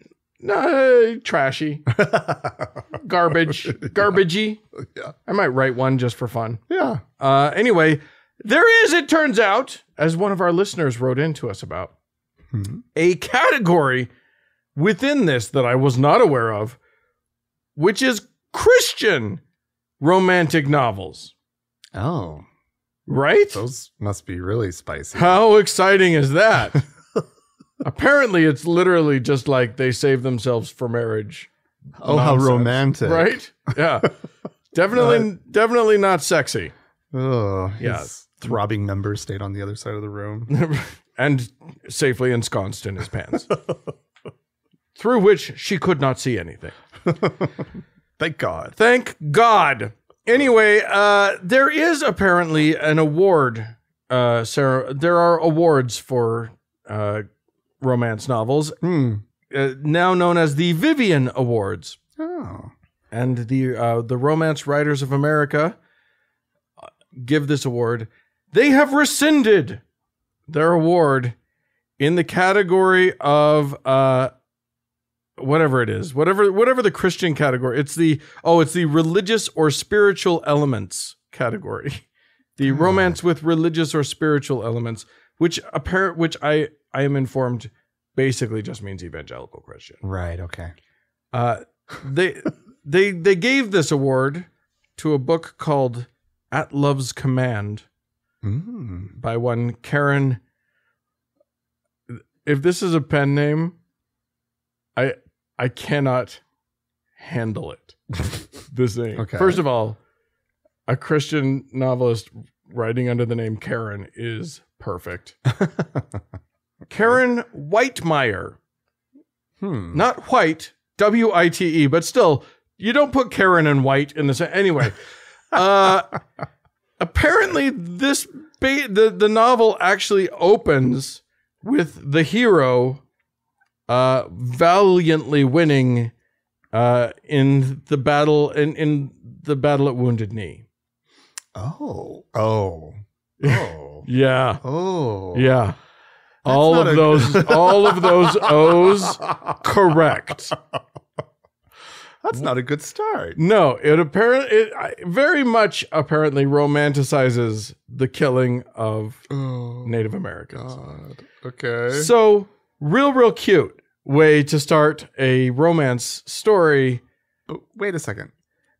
Speaker 1: No, trashy, garbage, garbagey.
Speaker 2: yeah.
Speaker 1: I might write one just for fun.
Speaker 2: Yeah.
Speaker 1: Uh, anyway, there is, it turns out, as one of our listeners wrote into us about, A category within this that I was not aware of, which is Christian romantic novels.
Speaker 2: Oh,
Speaker 1: Right?
Speaker 2: those must be really spicy.
Speaker 1: How exciting is that? Apparently, it's literally just like they save themselves for marriage.
Speaker 2: oh, how romantic.
Speaker 1: Right? Yeah. definitely, definitely not sexy.
Speaker 2: Oh,
Speaker 1: Yeah.
Speaker 2: throbbing members stayed on the other side of the room.
Speaker 1: and safely ensconced in his pants, through which she could not see anything.
Speaker 2: Thank God.
Speaker 1: Thank God. Anyway, uh, there is apparently an award. Uh, Sarah, there are awards for uh, romance novels,
Speaker 2: Hmm.
Speaker 1: uh, now known as the Vivian Awards,
Speaker 2: Oh.
Speaker 1: and the uh, the Romance Writers of America uh, give this award. They have rescinded their award in the category of uh, whatever it is, whatever whatever the Christian category. It's the oh, it's the religious or spiritual elements category. The
Speaker 2: Hmm.
Speaker 1: romance with religious or spiritual elements, which apparent which I I am informed basically just means evangelical Christian.
Speaker 2: Right. Okay.
Speaker 1: Uh, they they they gave this award to a book called At Love's Command
Speaker 2: Mm.
Speaker 1: by one Karen. If this is a pen name, I I cannot handle it. this name.
Speaker 2: Okay.
Speaker 1: First of all, a Christian novelist writing under the name Karen is perfect. Karen Witemeyer,
Speaker 2: Hmm.
Speaker 1: not White, W I T E, but still, you don't put Karen and White in the same. Anyway, uh, apparently this ba- the the novel actually opens with the hero uh, valiantly winning uh, in the battle in in the battle at Wounded Knee.
Speaker 2: Oh. Oh. Oh.
Speaker 1: Yeah,
Speaker 2: Oh.
Speaker 1: yeah. all
Speaker 2: not
Speaker 1: of
Speaker 2: a-
Speaker 1: those, all of those O's, correct.
Speaker 2: That's not a good start.
Speaker 1: No, it apparently it very much apparently romanticizes the killing of
Speaker 2: Oh.
Speaker 1: Native Americans.
Speaker 2: God. Okay.
Speaker 1: So, real, real cute way to start a romance story.
Speaker 2: But wait a second.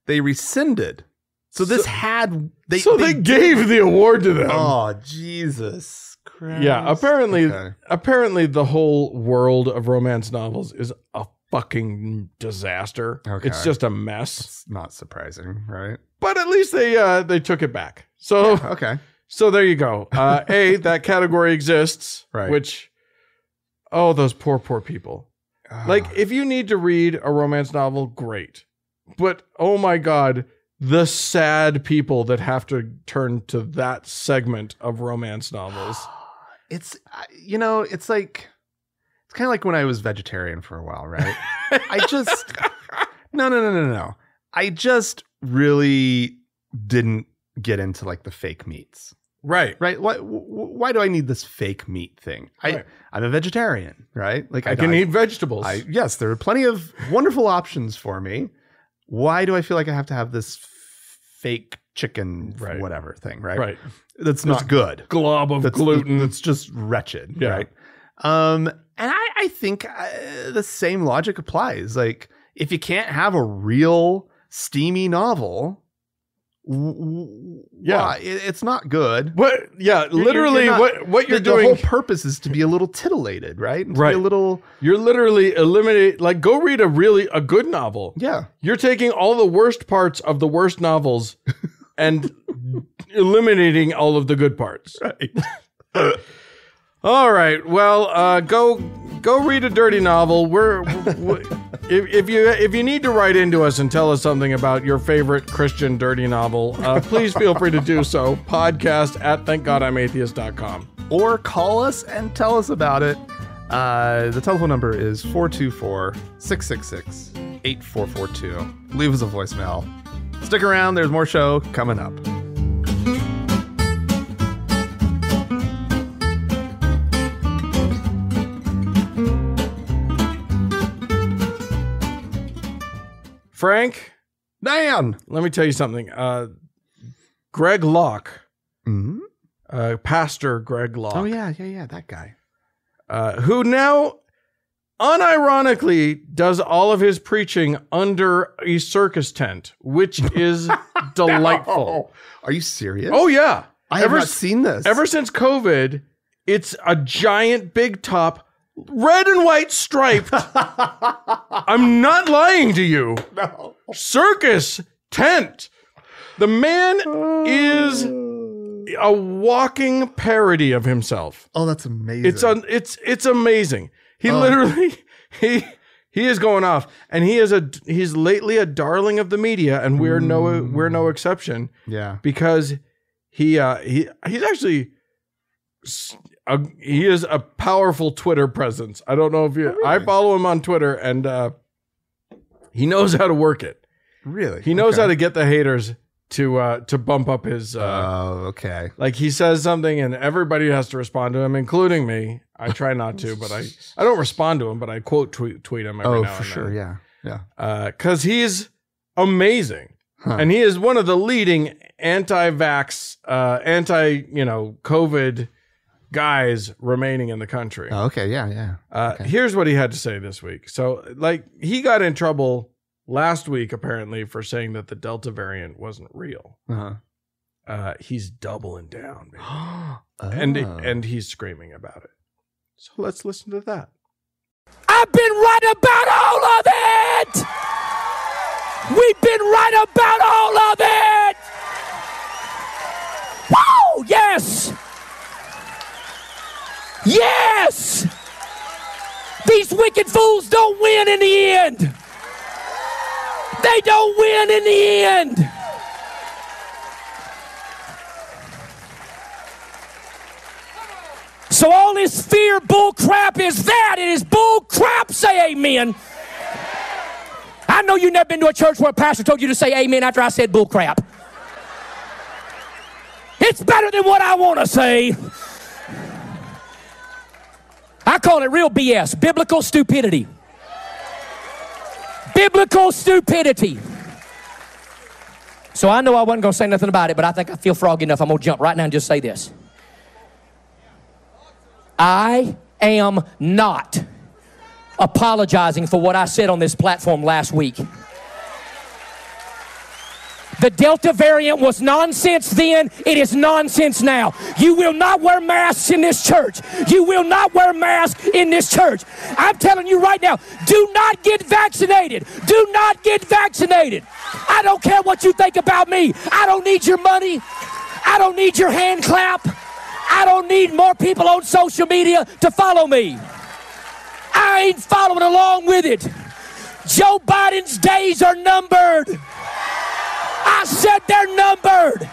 Speaker 2: They rescinded. So this
Speaker 1: So-
Speaker 2: had they
Speaker 1: so they, gave the award to them.
Speaker 2: Oh Jesus Christ.
Speaker 1: yeah, apparently,
Speaker 2: Okay.
Speaker 1: apparently the whole world of romance novels is a fucking disaster.
Speaker 2: Okay.
Speaker 1: It's just a mess.
Speaker 2: It's not surprising, right?
Speaker 1: But at least they uh they took it back. So
Speaker 2: Okay.
Speaker 1: So there you go. Uh, a that category exists,
Speaker 2: Right.
Speaker 1: Which, oh, those poor, poor people. Like, if you need to read a romance novel, great. But oh my god, the sad people that have to turn to that segment of romance novels.
Speaker 2: it's you know, it's like it's kind of like when I was vegetarian for a while, right? I just no, no, no, no, no. I just really didn't get into like the fake meats.
Speaker 1: Right.
Speaker 2: Right? Why why do I need this fake meat thing? I
Speaker 1: Right.
Speaker 2: I'm a vegetarian, right? Like
Speaker 1: I can eat vegetables.
Speaker 2: I yes, there are plenty of wonderful options for me. Why do I feel like I have to have this fake chicken
Speaker 1: Right.
Speaker 2: whatever thing, right?
Speaker 1: right.
Speaker 2: That's not good.
Speaker 1: Glob of
Speaker 2: That's
Speaker 1: gluten.
Speaker 2: That's just wretched,
Speaker 1: Yeah.
Speaker 2: right? Um, I, think uh, the same logic applies. Like, if you can't have a real steamy novel, w-
Speaker 1: Yeah.
Speaker 2: It- it's not good.
Speaker 1: what? Yeah,
Speaker 2: you're
Speaker 1: literally,
Speaker 2: not-
Speaker 1: what what you're
Speaker 2: the,
Speaker 1: doing?
Speaker 2: the whole purpose is to be a little titillated, right? And to be
Speaker 1: Right.
Speaker 2: a little,
Speaker 1: you're literally eliminate. Like, go read a really a good novel.
Speaker 2: yeah.
Speaker 1: You're taking all the worst parts of the worst novels and eliminating all of the good parts.
Speaker 2: Right.
Speaker 1: All right. Well, uh, go go read a dirty novel. We're if, if you if you need to write into us and tell us something about your favorite Christian dirty novel, uh, please feel free to do so. Podcast at thankgodimatheist.com.
Speaker 2: or call us and tell us about it. Uh, the telephone number is 424 666 8442. Leave us a voicemail. Stick around, there's more show coming up.
Speaker 1: Frank,
Speaker 2: Dan.
Speaker 1: let me tell you something. Uh, Greg Locke,
Speaker 2: Mhm.
Speaker 1: uh, Pastor Greg Locke,
Speaker 2: Oh yeah, yeah, yeah. That guy.
Speaker 1: uh, who now unironically does all of his preaching under a circus tent, which is delightful.
Speaker 2: Oh, are you serious?
Speaker 1: Oh yeah.
Speaker 2: I have
Speaker 1: ever
Speaker 2: not seen this.
Speaker 1: Ever since COVID, it's a giant big top, red and white striped. I'm not lying to you.
Speaker 2: no.
Speaker 1: Circus tent. The man is a walking parody of himself.
Speaker 2: Oh, that's amazing.
Speaker 1: It's un, it's it's amazing. He
Speaker 2: Oh.
Speaker 1: literally he he is going off, and he is a he's lately a darling of the media, and we're no we're no exception
Speaker 2: yeah.
Speaker 1: because he uh he he's actually a, he is a powerful Twitter presence. I don't know if you I
Speaker 2: really?
Speaker 1: follow him on Twitter, and uh he knows how to work it.
Speaker 2: Really.
Speaker 1: He knows
Speaker 2: Okay.
Speaker 1: how to get the haters to uh to bump up his uh
Speaker 2: Oh, okay.
Speaker 1: like he says something and everybody has to respond to him, including me. I try not to, but I I don't respond to him, but I quote tweet tweet him every
Speaker 2: Oh,
Speaker 1: now
Speaker 2: for sure.
Speaker 1: then.
Speaker 2: Yeah. Yeah.
Speaker 1: because he's amazing,
Speaker 2: Huh.
Speaker 1: and he is one of the leading anti-vax, uh, anti you know COVID guys remaining in the country.
Speaker 2: Oh, okay. Yeah. Yeah.
Speaker 1: Uh,
Speaker 2: Okay.
Speaker 1: Here's what he had to say this week. So, like, he got in trouble last week apparently for saying that the Delta variant wasn't real.
Speaker 2: Uh-huh.
Speaker 1: Uh, he's doubling down, baby. and
Speaker 2: Oh.
Speaker 1: and he's screaming about it. So let's listen to that.
Speaker 3: I've been right about all of it. We've been right about all of it. Woo! Yes. Yes. These wicked fools don't win in the end. They don't win in the end. So all this fear bull crap is that. It is bull crap. Say amen. I know you've never been to a church where a pastor told you to say amen after I said bull crap. It's better than what I want to say. I call it real BS, biblical stupidity. Biblical stupidity. So I know I wasn't going to say nothing about it, but I think I feel froggy enough. I'm going to jump right now and just say this. I am not apologizing for what I said on this platform last week. The Delta variant was nonsense then, it is nonsense now. You will not wear masks in this church. You will not wear masks in this church. I'm telling you right now, do not get vaccinated. Do not get vaccinated. I don't care what you think about me. I don't need your money. I don't need your hand clap. I don't need more people on social media to follow me. I ain't following along with it. Joe Biden's days are numbered. I said they're numbered.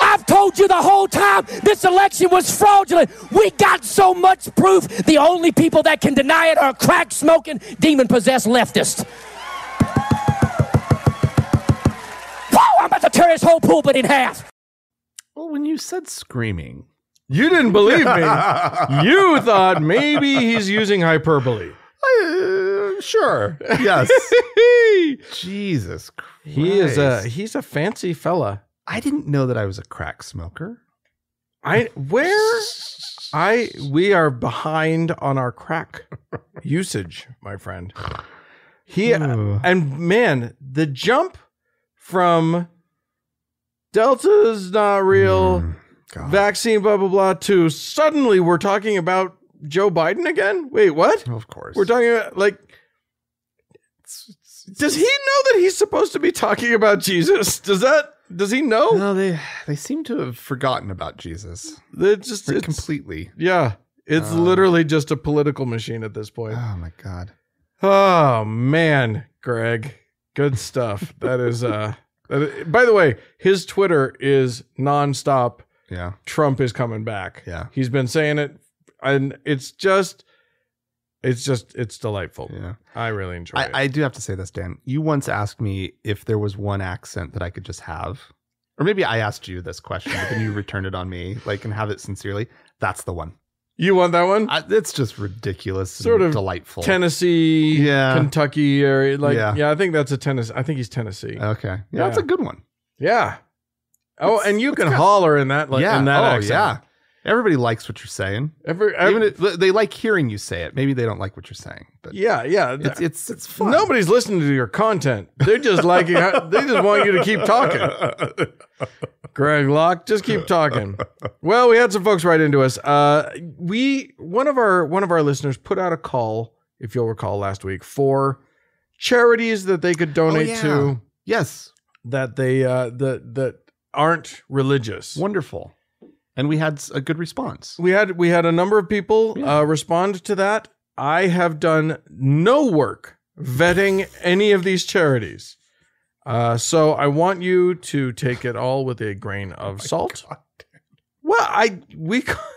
Speaker 3: I've told you the whole time this election was fraudulent. We got so much proof. The only people that can deny it are crack smoking, demon possessed leftists. Whoa, I'm about to tear this whole pulpit in half.
Speaker 2: Well, when you said screaming,
Speaker 1: You didn't believe me. you thought maybe he's using hyperbole.
Speaker 2: uh, sure. Yes. Jesus Christ.
Speaker 1: He is a he's a fancy fella.
Speaker 2: I didn't know that I was a crack smoker.
Speaker 1: I where I we are behind on our crack usage, my friend. He
Speaker 2: Ooh.
Speaker 1: and man, the jump from Delta's not real,
Speaker 2: Mm, God.
Speaker 1: vaccine, blah blah blah, to suddenly we're talking about Joe Biden again. Wait, what?
Speaker 2: of course.
Speaker 1: We're talking about like does he know that he's supposed to be talking about Jesus? Does that does he know?
Speaker 2: No, they they seem to have forgotten about Jesus
Speaker 1: It just it's,
Speaker 2: completely.
Speaker 1: yeah, it's
Speaker 2: Oh.
Speaker 1: literally just a political machine at this point.
Speaker 2: Oh my God.
Speaker 1: Oh man, Greg, good stuff. that is uh. That is, by the way, his Twitter is nonstop.
Speaker 2: Yeah.
Speaker 1: Trump is coming back.
Speaker 2: Yeah.
Speaker 1: he's been saying it, and it's just, it's just, it's delightful.
Speaker 2: Yeah.
Speaker 1: I really enjoy it.
Speaker 2: I, I do have to say this, Dan. You once asked me if there was one accent that I could just have. Or maybe I asked you this question, but then you returned it on me, like and have it sincerely. That's the one.
Speaker 1: You want that one?
Speaker 2: I, it's just ridiculous.
Speaker 1: Sort of
Speaker 2: delightful.
Speaker 1: Tennessee,
Speaker 2: Yeah.
Speaker 1: Kentucky area. Like,
Speaker 2: Yeah.
Speaker 1: yeah. I think that's a Tennessee. I think he's Tennessee.
Speaker 2: Okay. Yeah,
Speaker 1: Yeah.
Speaker 2: that's a good one.
Speaker 1: yeah. Oh,
Speaker 2: It's-
Speaker 1: and you can holler in that. Like,
Speaker 2: yeah.
Speaker 1: In that
Speaker 2: oh,
Speaker 1: accent.
Speaker 2: yeah. Everybody likes what you're saying.
Speaker 1: Every,
Speaker 2: Even if, they like hearing you say it. Maybe they don't like what you're saying, but
Speaker 1: yeah. Yeah.
Speaker 2: it's it's it's fun.
Speaker 1: Nobody's listening to your content. They're just liking. they just want you to keep talking. Greg Locke, just keep talking. Well, we had some folks write into us. Uh, we one of our one of our listeners put out a call, if you'll recall, last week for charities that they could donate
Speaker 2: Oh, yeah.
Speaker 1: to
Speaker 2: yes,
Speaker 1: that they uh, that that aren't religious.
Speaker 2: wonderful. And we had a good response.
Speaker 1: We had we had a number of people
Speaker 2: Yeah.
Speaker 1: uh, respond to that. I have done no work vetting any of these charities, uh, so I want you to take it all with a grain of salt. Well, I we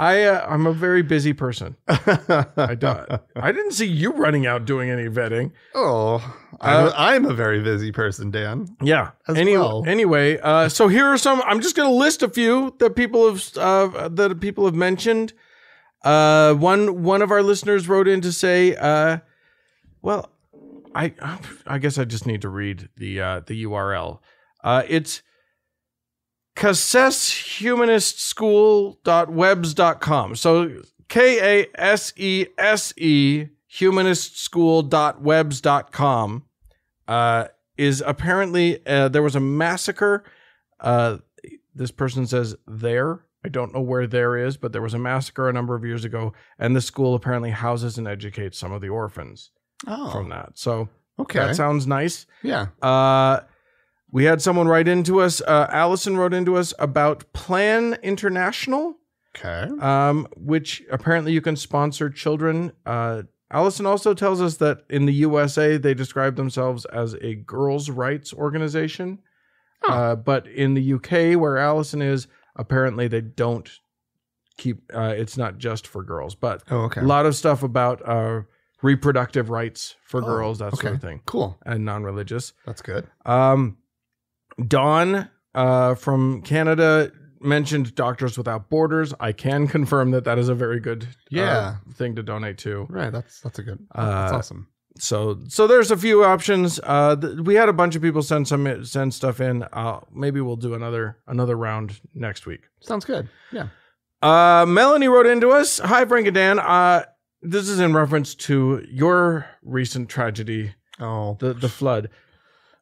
Speaker 1: I uh, I'm a very busy person. I don't. I didn't see you running out doing any vetting.
Speaker 2: Oh, I'm,
Speaker 1: Uh,
Speaker 2: I'm a very busy person, Dan.
Speaker 1: Yeah. Any-
Speaker 2: well.
Speaker 1: Anyway, uh, so here are some. I'm just going to list a few that people have uh, that people have mentioned. Uh, one one of our listeners wrote in to say, uh, "Well, I I guess I just need to read the uh, the URL. Uh, it's kasesehumanistschool.webs.com. So K A S E S E humanistschool.webs.com uh, is apparently uh, there was a massacre. Uh, this person says there. I don't know where there is, but there was a massacre a number of years ago, and the school apparently houses and educates some of the orphans
Speaker 2: Oh,
Speaker 1: from that. So
Speaker 2: okay.
Speaker 1: that sounds nice.
Speaker 2: yeah.
Speaker 1: Uh, we had someone write into us. Uh, Allison wrote into us about Plan International,
Speaker 2: Okay.
Speaker 1: um, which apparently you can sponsor children. Uh, Allison also tells us that in the USA they describe themselves as a girls' rights organization, uh, but in the UK where Allison is, apparently they don't keep. Uh, it's not just for girls, but
Speaker 2: Oh, okay.
Speaker 1: a lot of stuff about uh, reproductive rights for
Speaker 2: Oh,
Speaker 1: girls, that sort of thing,
Speaker 2: Cool.
Speaker 1: and non-religious.
Speaker 2: That's good.
Speaker 1: Um, Dawn uh, from Canada mentioned Doctors Without Borders. I can confirm that that is a very good uh,
Speaker 2: Yeah.
Speaker 1: thing to donate to.
Speaker 2: Right. That's that's a good. that's
Speaker 1: Uh,
Speaker 2: awesome.
Speaker 1: So so there's a few options. Uh, th- we had a bunch of people send some send stuff in. Uh, maybe we'll do another another round next week.
Speaker 2: Sounds good. Yeah.
Speaker 1: Uh, Melanie wrote into us. Hi, Frank and Dan. Uh, this is in reference to your recent tragedy,
Speaker 2: Oh,
Speaker 1: the the flood.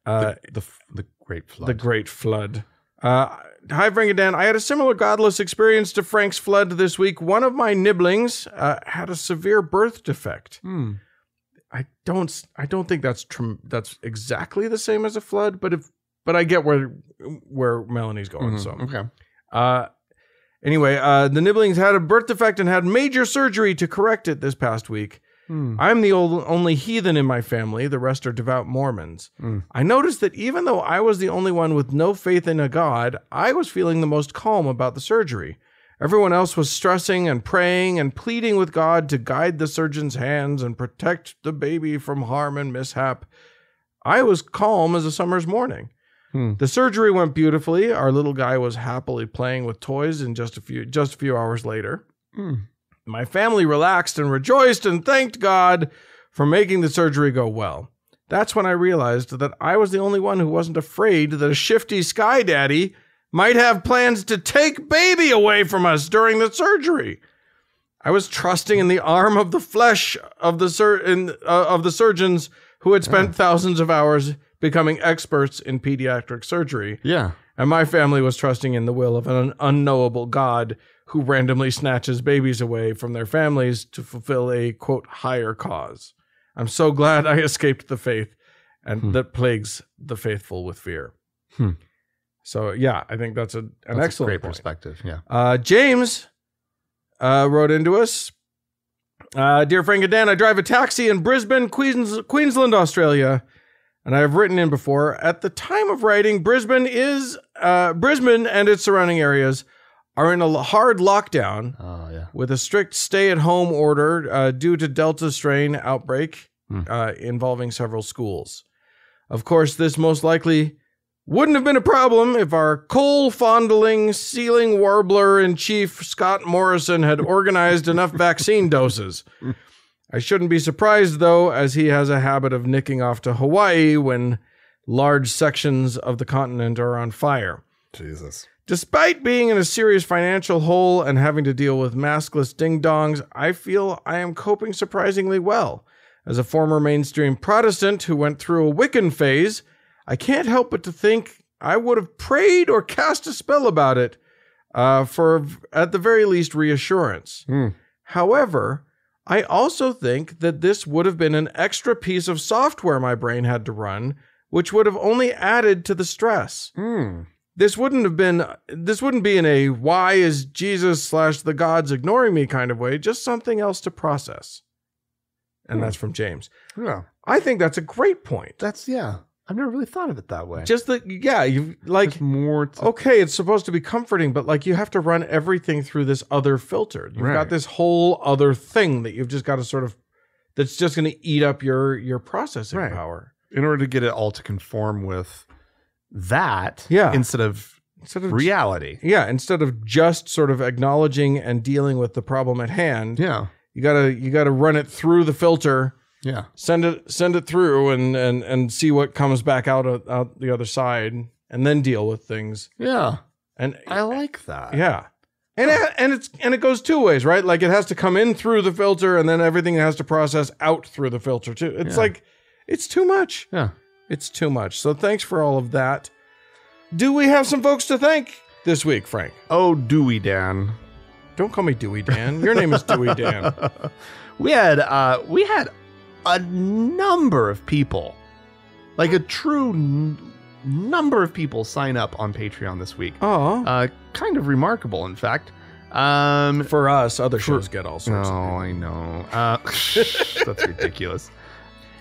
Speaker 1: Uh,
Speaker 2: the, the the great flood.
Speaker 1: The Great Flood. Uh, hi, Frank and Dan. I had a similar godless experience to Frank's flood this week. One of my nibblings uh, had a severe birth defect.
Speaker 2: Hmm.
Speaker 1: I don't. I don't think that's tr- that's exactly the same as a flood, but if but I get where where Melanie's going.
Speaker 2: Mhm.
Speaker 1: So
Speaker 2: okay.
Speaker 1: uh, anyway, uh, the nibblings had a birth defect and had major surgery to correct it this past week.
Speaker 2: Hmm.
Speaker 1: I'm the old, only heathen in my family. The rest are devout Mormons.
Speaker 2: Mm.
Speaker 1: I noticed that even though I was the only one with no faith in a God, I was feeling the most calm about the surgery. Everyone else was stressing and praying and pleading with God to guide the surgeon's hands and protect the baby from harm and mishap. I was calm as a summer's morning.
Speaker 2: Hmm.
Speaker 1: The surgery went beautifully. Our little guy was happily playing with toys in just a few just a few hours later.
Speaker 2: Hmm.
Speaker 1: My family relaxed and rejoiced and thanked God for making the surgery go well. That's when I realized that I was the only one who wasn't afraid that a shifty sky daddy might have plans to take baby away from us during the surgery. I was trusting in the arm of the flesh of the sur- in, uh, of the surgeons who had spent thousands of hours becoming experts in pediatric surgery,
Speaker 2: Yeah.
Speaker 1: and my family was trusting in the will of an unknowable God who randomly snatches babies away from their families to fulfill a quote higher cause. I'm so glad I escaped the faith and
Speaker 2: Hmm.
Speaker 1: that plagues the faithful with fear.
Speaker 2: Hmm.
Speaker 1: So yeah, I think that's a, an
Speaker 2: That's
Speaker 1: excellent
Speaker 2: a great
Speaker 1: point.
Speaker 2: perspective. Yeah.
Speaker 1: Uh, James uh, wrote into us. Uh, Dear Frank and Dan, I drive a taxi in Brisbane, Queens- Queensland, Australia, and I have written in before. At the time of writing, Brisbane is uh, Brisbane and its surrounding areas are in a hard lockdown
Speaker 2: Oh yeah.
Speaker 1: with a strict stay-at-home order uh, due to Delta strain outbreak
Speaker 2: Hmm.
Speaker 1: uh, involving several schools. Of course, this most likely Wouldn't have been a problem if our coal fondling ceiling warbler in chief Scott Morrison had organized enough vaccine doses. I shouldn't be surprised though, as he has a habit of nicking off to Hawaii when large sections of the continent are on fire.
Speaker 2: Jesus.
Speaker 1: Despite being in a serious financial hole and having to deal with maskless ding dongs, I feel I am coping surprisingly well. As a former mainstream Protestant who went through a Wiccan phase, I can't help but to think I would have prayed or cast a spell about it uh, for, at the very least, reassurance.
Speaker 2: Hmm.
Speaker 1: However, I also think that this would have been an extra piece of software my brain had to run, which would have only added to the stress
Speaker 2: Hmm.
Speaker 1: This wouldn't have been this wouldn't be in a why is jesus slash the gods ignoring me kind of way just something else to process and
Speaker 2: Hmm.
Speaker 1: that's from james
Speaker 2: Yeah.
Speaker 1: i think that's a great point
Speaker 2: That's yeah. I've never really thought of it that way.
Speaker 1: just that yeah you like
Speaker 2: There's more to
Speaker 1: okay it's supposed to be comforting but like you have to run everything through this other filter you've got this whole other thing that you've just got to sort of that's just going to eat up your your processing
Speaker 2: Right.
Speaker 1: power
Speaker 2: in order to get it all to conform with that
Speaker 1: Yeah.
Speaker 2: instead of
Speaker 1: instead of
Speaker 2: reality.
Speaker 1: yeah instead of just sort of acknowledging and dealing with the problem at hand
Speaker 2: Yeah.
Speaker 1: you gotta you gotta run it through the filter
Speaker 2: Yeah.
Speaker 1: send it send it through and and and see what comes back out of, out the other side and then deal with things
Speaker 2: Yeah.
Speaker 1: and
Speaker 2: I like that.
Speaker 1: yeah and it, and it's and it goes two ways right like it has to come in through the filter and then everything has to process out through the filter too it's
Speaker 2: Yeah.
Speaker 1: like it's too much
Speaker 2: Yeah.
Speaker 1: It's too much. So thanks for all of that. Do we have some folks to thank this week frank?
Speaker 2: Oh, Dewey Dan.
Speaker 1: don't call me dewey dan. Your name is dewey dan.
Speaker 2: We had uh we had a number of people like a true n- number of people sign up on patreon this week.
Speaker 1: Oh
Speaker 2: uh kind of remarkable in fact. Um
Speaker 1: for us other
Speaker 2: For-
Speaker 1: shows get all sorts of
Speaker 2: i know. Uh that's ridiculous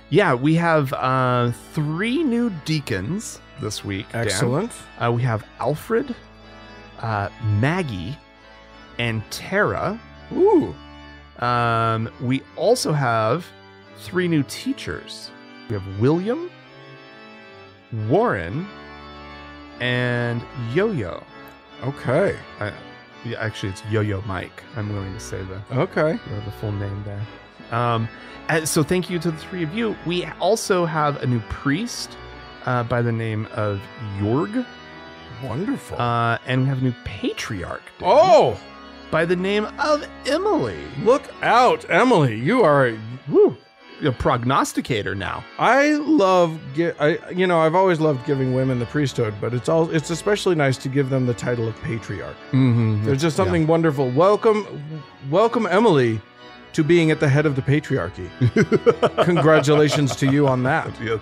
Speaker 2: yeah we have uh three new deacons this week
Speaker 1: excellent.
Speaker 2: Uh, we have alfred uh maggie and tara.
Speaker 1: Ooh.
Speaker 2: Um, we also have three new teachers. We have William, Warren, and Yo Yo.
Speaker 1: okay.
Speaker 2: Uh, yeah, actually, it's Yo Yo Mike. I'm willing to say the,
Speaker 1: okay
Speaker 2: the, the full name there. Um, and so thank you to the three of you. We also have a new priest uh, by the name of Jorg,
Speaker 1: Wonderful.
Speaker 2: uh, and we have a new patriarch Dan,
Speaker 1: oh,
Speaker 2: by the name of Emily.
Speaker 1: look out, Emily. You are. A,
Speaker 2: Woo! A prognosticator now.
Speaker 1: I love. gi- I you know I've always loved giving women the priesthood, but it's all. It's especially nice to give them the title of patriarch.
Speaker 2: Mm-hmm.
Speaker 1: There's just something wonderful. Welcome, welcome, Emily, to being at the head of the patriarchy. Congratulations to you on that.
Speaker 2: Yes.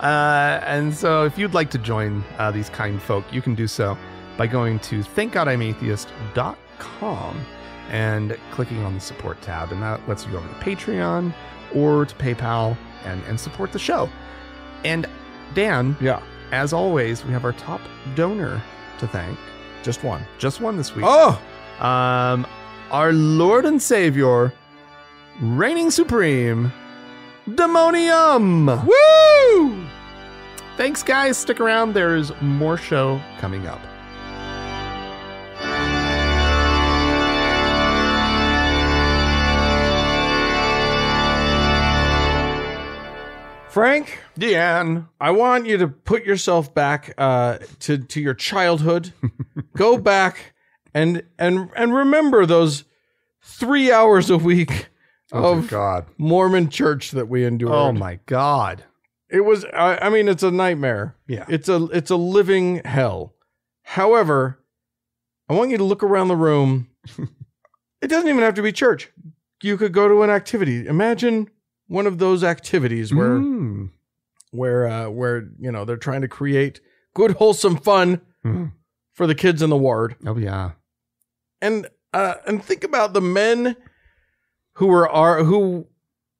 Speaker 2: Uh, and so, if you'd like to join uh, these kind folk, you can do so by going to thankgodimatheist.com and clicking on the support tab. And that lets you go over to Patreon or to PayPal and, and support the show. And Dan,
Speaker 1: Yeah,
Speaker 2: as always, we have our top donor to thank.
Speaker 1: just one.
Speaker 2: Just one this week.
Speaker 1: Oh,
Speaker 2: Um, our Lord and Savior, reigning supreme, Demonium.
Speaker 1: woo!
Speaker 2: Thanks, guys. Stick around. There's more show coming up.
Speaker 1: Frank,
Speaker 2: Deanne.
Speaker 1: I want you to put yourself back uh, to to your childhood. Go back and and and remember those three hours a week
Speaker 2: Oh,
Speaker 1: of
Speaker 2: God.
Speaker 1: Mormon church that we endured.
Speaker 2: Oh, my God.
Speaker 1: It was. I, I mean, it's a nightmare.
Speaker 2: Yeah.
Speaker 1: It's a it's a living hell. However, I want you to look around the room. it doesn't even have to be church. You could go to an activity. Imagine one of those activities where
Speaker 2: Mm.
Speaker 1: where uh, where you know they're trying to create good wholesome fun
Speaker 2: Mm.
Speaker 1: for the kids in the ward
Speaker 2: Oh, yeah.
Speaker 1: and uh, and think about the men who were are who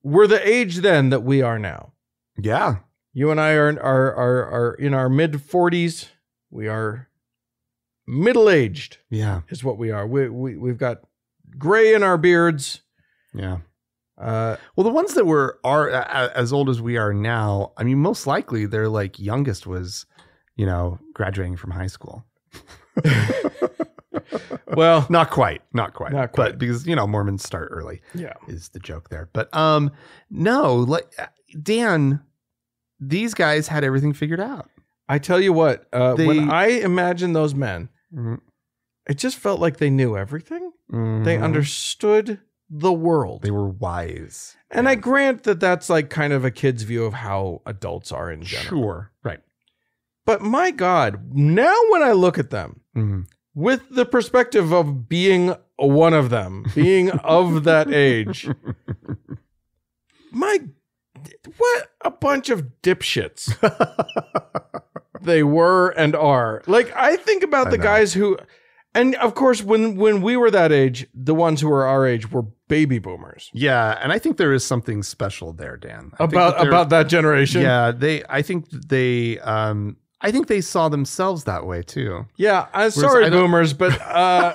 Speaker 1: were the age then that we are now
Speaker 2: Yeah.
Speaker 1: you and i are are are, are in our mid 40s we are middle aged
Speaker 2: Yeah.
Speaker 1: is what we are we, we we've got gray in our beards
Speaker 2: Yeah.
Speaker 1: Uh
Speaker 2: Well, the ones that were are uh, as old as we are now, I mean, most likely their like youngest was, you know, graduating from high school.
Speaker 1: Well,
Speaker 2: Not quite, not quite,
Speaker 1: Not quite.
Speaker 2: But because you know Mormons start early
Speaker 1: yeah.
Speaker 2: is the joke there. But um, no, like Dan, these guys had everything figured out.
Speaker 1: I tell you what, uh,
Speaker 2: They-
Speaker 1: when I imagine those men,
Speaker 2: Mhm.
Speaker 1: it just felt like they knew everything. They
Speaker 2: Mhm.
Speaker 1: understood the world.
Speaker 2: They were wise.
Speaker 1: and I grant that that's like kind of a kid's view of how adults are in general.
Speaker 2: Sure, right.
Speaker 1: But my God, now when I look at them
Speaker 2: Mhm.
Speaker 1: with the perspective of being one of them, being of that age, my what a bunch of dipshits they were and are. Like I think about
Speaker 2: I
Speaker 1: the
Speaker 2: know.
Speaker 1: guys who and of course when when we were that age, the ones who were our age were baby boomers.
Speaker 2: Yeah, and I think there is something special there, Dan. I
Speaker 1: About
Speaker 2: that
Speaker 1: about that generation.
Speaker 2: yeah, they. I think they. Um, I think they saw themselves that way too.
Speaker 1: Yeah, I'm sorry,
Speaker 2: I
Speaker 1: boomers, but uh,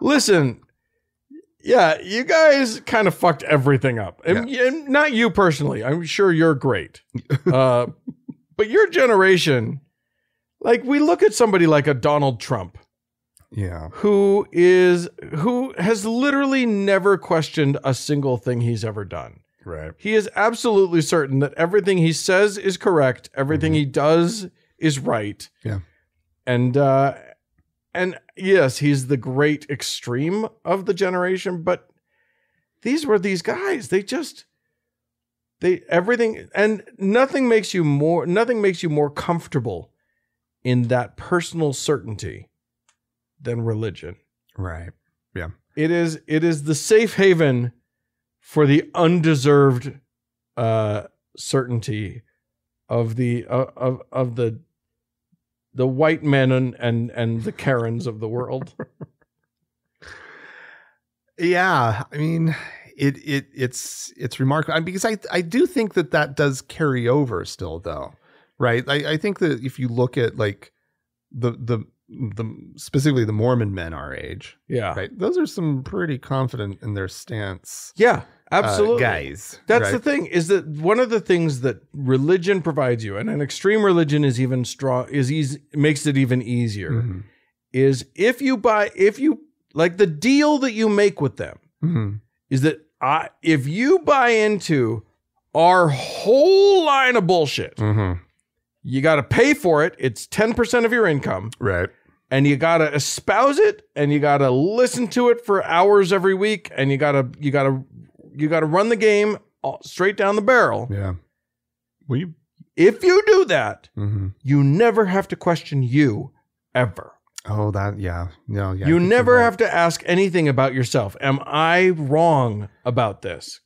Speaker 1: listen, yeah, you guys kind of fucked everything up, and, and not you personally. I'm sure you're great, uh, but your generation, like we look at somebody like a Donald Trump,
Speaker 2: Yeah,
Speaker 1: who is who has literally never questioned a single thing he's ever done.
Speaker 2: right.
Speaker 1: He is absolutely certain that everything he says is correct, everything he does is right.
Speaker 2: Yeah.
Speaker 1: And uh and yes, he's the great extreme of the generation, but these were these guys. They just they everything and nothing makes you more nothing makes you more comfortable in that personal certainty than religion.
Speaker 2: Right. Yeah.
Speaker 1: It is it is the safe haven for the undeserved uh certainty of the uh, of of the the white men and and and the Karens of the world.
Speaker 2: Yeah, I mean, it it it's it's remarkable because I I do think that that does carry over still though, right? I I think that if you look at like the the the specifically the Mormon men our age,
Speaker 1: Yeah.
Speaker 2: right? Those are some pretty confident in their stance,
Speaker 1: Yeah,
Speaker 2: uh,
Speaker 1: absolutely.
Speaker 2: guys.
Speaker 1: That's the thing is that one of the things that religion provides you and an extreme religion is even strong is easy makes it even easier
Speaker 2: Mhm.
Speaker 1: is if you buy if you like the deal that you make with them
Speaker 2: Mhm.
Speaker 1: is that I, if you buy into our whole line of bullshit,
Speaker 2: Mhm.
Speaker 1: You got to pay for it. It's 10% of your income,
Speaker 2: Right.
Speaker 1: and you got to espouse it and you got to listen to it for hours every week and you got to you got to you got to run the game all- straight down the barrel.
Speaker 2: Yeah. Well, you.
Speaker 1: If you do that,
Speaker 2: mhm.
Speaker 1: you never have to question you ever.
Speaker 2: Oh, that. Yeah. No. Yeah.
Speaker 1: You never
Speaker 2: right.
Speaker 1: have to ask anything about yourself. Am I wrong about this?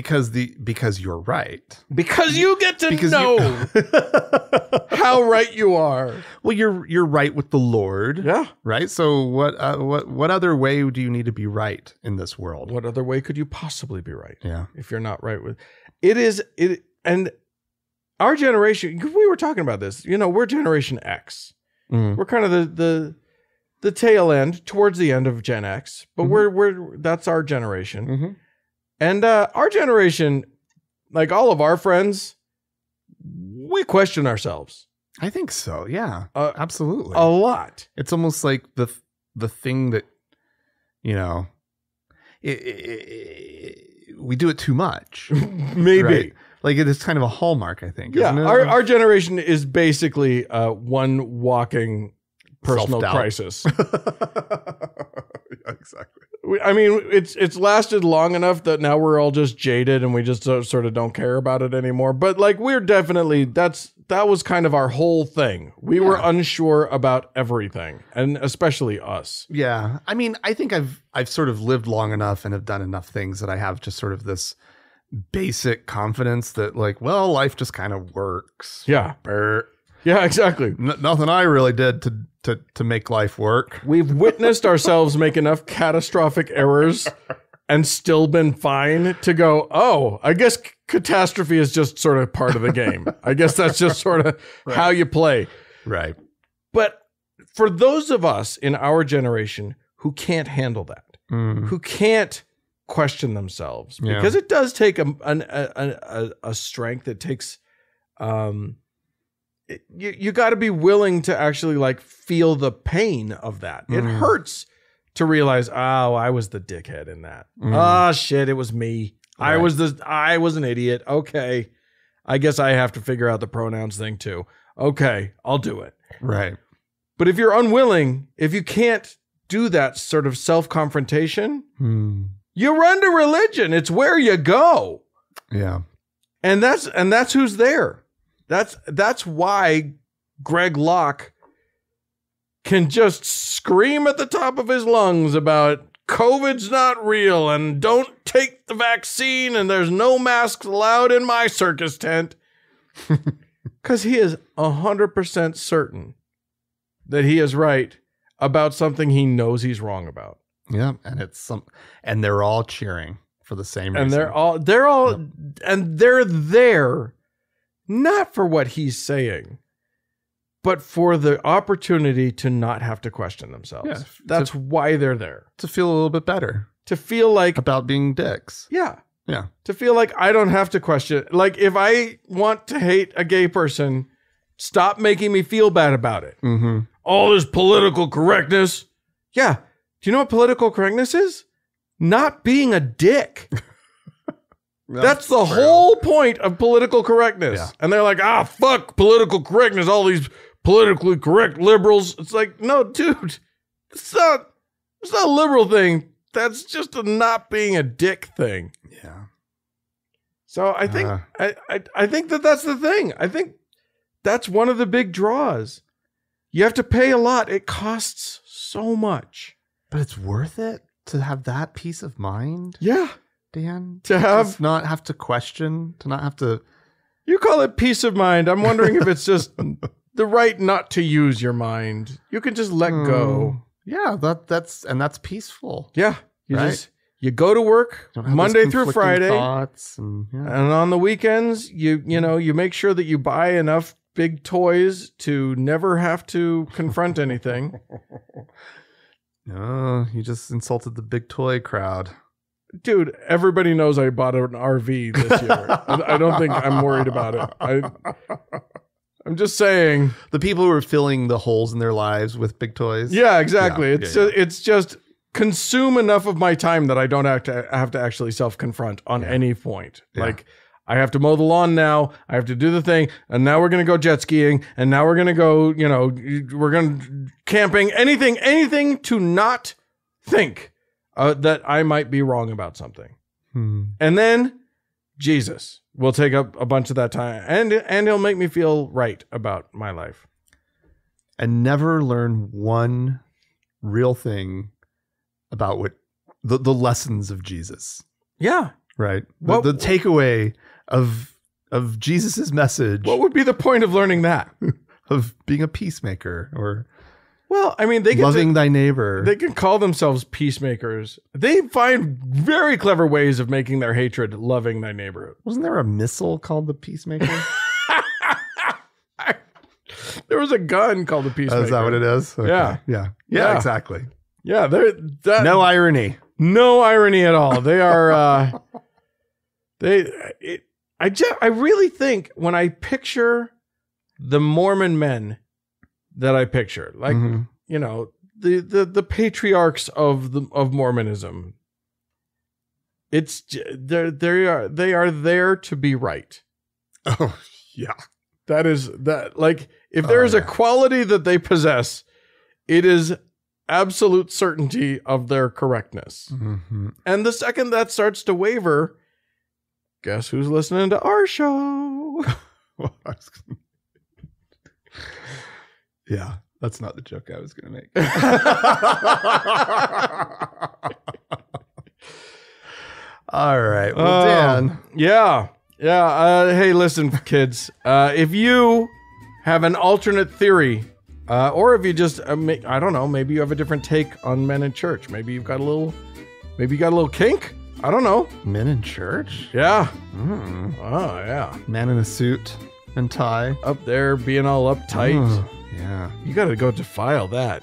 Speaker 2: Because the because you're right.
Speaker 1: Because you get to
Speaker 2: Because
Speaker 1: know
Speaker 2: you.
Speaker 1: how right you are.
Speaker 2: well, you're you're right with the Lord.
Speaker 1: Yeah.
Speaker 2: right so what uh, what what other way do you need to be right in this world
Speaker 1: What other way could you possibly be right
Speaker 2: yeah
Speaker 1: if you're not right with it? Is it and our generation? We were talking about this. You know, we're Generation X.
Speaker 2: Mhm.
Speaker 1: We're kind of the the the tail end towards the end of Gen X, but
Speaker 2: Mhm.
Speaker 1: we're we're that's our generation.
Speaker 2: Mhm.
Speaker 1: And uh, our generation, like all of our friends, we question ourselves
Speaker 2: i think so yeah
Speaker 1: Uh,
Speaker 2: absolutely
Speaker 1: a lot.
Speaker 2: it's almost like the the thing that you know it, it- it- we do it too much
Speaker 1: Maybe.
Speaker 2: Right. like it is kind of a hallmark i think
Speaker 1: Yeah, our, our generation is basically uh, one walking personal crisis.
Speaker 2: Yeah, exactly
Speaker 1: I mean, it's it's lasted long enough that now we're all just jaded and we just sort of don't care about it anymore. But like, we're definitely that's that was kind of our whole thing. We were unsure about everything, and especially us.
Speaker 2: yeah i mean i think i've i've sort of lived long enough and have done enough things that i have just sort of this basic confidence that like well life just kind of works
Speaker 1: Yeah,
Speaker 2: Brr.
Speaker 1: Yeah, exactly.
Speaker 2: N- nothing I really did to to to make life work.
Speaker 1: We've witnessed ourselves make enough catastrophic errors and still been fine to go, oh, I guess c- catastrophe is just sort of part of the game. I guess that's just sort of how you play.
Speaker 2: Right.
Speaker 1: But for those of us in our generation who can't handle that,
Speaker 2: Mm.
Speaker 1: who can't question themselves,
Speaker 2: Yeah.
Speaker 1: because it does take a, an, a, a, a strength, it takes um, you you got to be willing to actually like feel the pain of that. It
Speaker 2: Mhm.
Speaker 1: hurts to realize, oh, I was the dickhead in that.
Speaker 2: Mhm.
Speaker 1: Ah, shit, it was me. I was the I was an idiot. Okay. I guess I have to figure out the pronouns thing too. Okay, I'll do it.
Speaker 2: Right.
Speaker 1: But if you're unwilling, if you can't do that sort of self-confrontation,
Speaker 2: Hmm.
Speaker 1: you run to religion. It's where you go.
Speaker 2: Yeah.
Speaker 1: And that's and that's who's there. That's that's why Greg Locke can just scream at the top of his lungs about COVID's not real and don't take the vaccine and there's no masks allowed in my circus tent. Cuz he is 100% certain that he is right about something he knows he's wrong about.
Speaker 2: Yeah. And it's some, and they're all cheering for the same reason.
Speaker 1: and they're all they're all and they're there not for what he's saying but for the opportunity to not have to question themselves.
Speaker 2: Yeah,
Speaker 1: that's why they're there.
Speaker 2: to feel a little bit better
Speaker 1: to feel like
Speaker 2: about being dicks.
Speaker 1: yeah.
Speaker 2: Yeah.
Speaker 1: to feel like i don't have to question like if i want to hate a gay person stop making me feel bad about it.
Speaker 2: Mm-hmm.
Speaker 1: all this political correctness. Yeah. Do you know what political correctness is? Not being a dick That's the whole point of political correctness.
Speaker 2: Yeah.
Speaker 1: And they're like, ah, fuck political correctness, all these politically correct liberals. It's like, no, dude, it's not it's not a liberal thing. That's just a not being a dick thing.
Speaker 2: Yeah.
Speaker 1: So I think
Speaker 2: Uh.
Speaker 1: I, I I think that that's the thing. I think that's one of the big draws. You have to pay a lot. It costs so much.
Speaker 2: But it's worth it to have that peace of mind,
Speaker 1: Yeah.
Speaker 2: Dan.
Speaker 1: To have
Speaker 2: not have to question, to not have to.
Speaker 1: You call it peace of mind. I'm wondering if it's just the right not to use your mind. You can just let go.
Speaker 2: Mm, Yeah, that that's and that's peaceful.
Speaker 1: Yeah. You
Speaker 2: Right.
Speaker 1: just you go to work
Speaker 2: Don't have those
Speaker 1: Monday through Friday.
Speaker 2: Thoughts and yeah.
Speaker 1: And on the weekends, you you know, you make sure that you buy enough big toys to never have to confront anything.
Speaker 2: Oh, you just insulted the big toy crowd.
Speaker 1: Dude, everybody knows I bought an RV this year. I don't think I'm worried about it. I I'm just saying.
Speaker 2: The people who are filling the holes in their lives with big toys.
Speaker 1: Yeah, exactly.
Speaker 2: Yeah,
Speaker 1: it's
Speaker 2: yeah,
Speaker 1: ju- it's just consume enough of my time that I don't have to have to actually self confront on
Speaker 2: Yeah.
Speaker 1: any point.
Speaker 2: Yeah.
Speaker 1: Like I have to mow the lawn now. I have to do the thing, and now we're gonna go jet skiing, and now we're gonna go. You know, we're gonna camping. Anything, anything to not think uh, that I might be wrong about something,
Speaker 2: Hmm.
Speaker 1: and then Jesus will take up a bunch of that time, and and he'll make me feel right about my life.
Speaker 2: And never learn one real thing about what the, the lessons of Jesus.
Speaker 1: Yeah.
Speaker 2: Right. The,
Speaker 1: What-
Speaker 2: the takeaway of of Jesus's message
Speaker 1: What would be the point of learning that?
Speaker 2: of being a peacemaker or
Speaker 1: Well, I mean, they to-
Speaker 2: loving thy neighbor.
Speaker 1: They can call themselves peacemakers. They find very clever ways of making their hatred loving thy neighbor.
Speaker 2: Wasn't there a missile called the Peacemaker?
Speaker 1: There was a gun called the
Speaker 2: Oh,
Speaker 1: peacemaker.
Speaker 2: is that what it is? Okay.
Speaker 1: Yeah.
Speaker 2: Yeah. Yeah,
Speaker 1: Yeah.
Speaker 2: exactly.
Speaker 1: Yeah, there.
Speaker 2: No irony.
Speaker 1: no irony at all. They are. uh They. It, I just. I really think when I picture the Mormon men that I picture, like
Speaker 2: Mhm.
Speaker 1: you know, the the the patriarchs of the of Mormonism. It's they're they are they are there to be right.
Speaker 2: Oh, yeah.
Speaker 1: That is that like if
Speaker 2: Oh,
Speaker 1: there is a quality that they possess, it is absolute certainty of their correctness.
Speaker 2: Mhm.
Speaker 1: And the second that starts to waver, guess who's listening to our show?
Speaker 2: yeah, that's not the joke I was going to make. All right. Well,
Speaker 1: Oh,
Speaker 2: Dan.
Speaker 1: Yeah. Yeah. Uh, hey, listen, kids. Uh, if you have an alternate theory, uh, or if you just, uh, ma- I don't know, maybe you have a different take on men in church. Maybe you've got a little, maybe you got a little kink. I don't know.
Speaker 2: Men in church?
Speaker 1: Yeah.
Speaker 2: Mm.
Speaker 1: Oh, yeah.
Speaker 2: Man in a suit and tie.
Speaker 1: Up there being all uptight.
Speaker 2: Oh, yeah.
Speaker 1: You got to go defile that.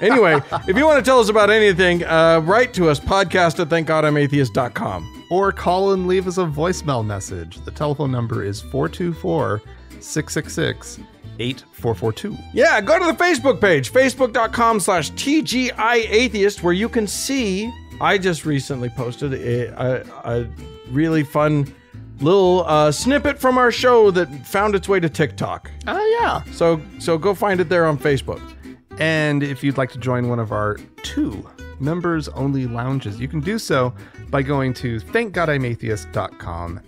Speaker 1: Anyway, if you want to tell us about anything, uh, write to us, podcast at thankgodimatheist.com.
Speaker 2: Or call and leave us a voicemail message. The telephone number is 424 666 8442.
Speaker 1: Yeah, go to the Facebook page, facebook.com slash TGI Atheist, where you can see I just recently posted a, a, a really fun little uh, snippet from our show that found its way to TikTok.
Speaker 2: Oh, yeah.
Speaker 1: So so go find it there on Facebook.
Speaker 2: And if you'd like to join one of our two members only lounges, you can do so by going to thankgodimatheist.com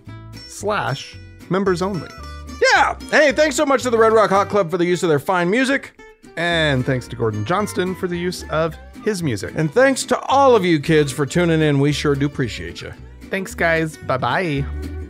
Speaker 2: slash members only.
Speaker 1: Yeah. Hey, thanks so much to the Red Rock Hot Club for the use of their fine music.
Speaker 2: And thanks to Gordon Johnston for the use of his music.
Speaker 1: And thanks to all of you kids for tuning in. We sure do appreciate you.
Speaker 2: Thanks, guys. Bye bye.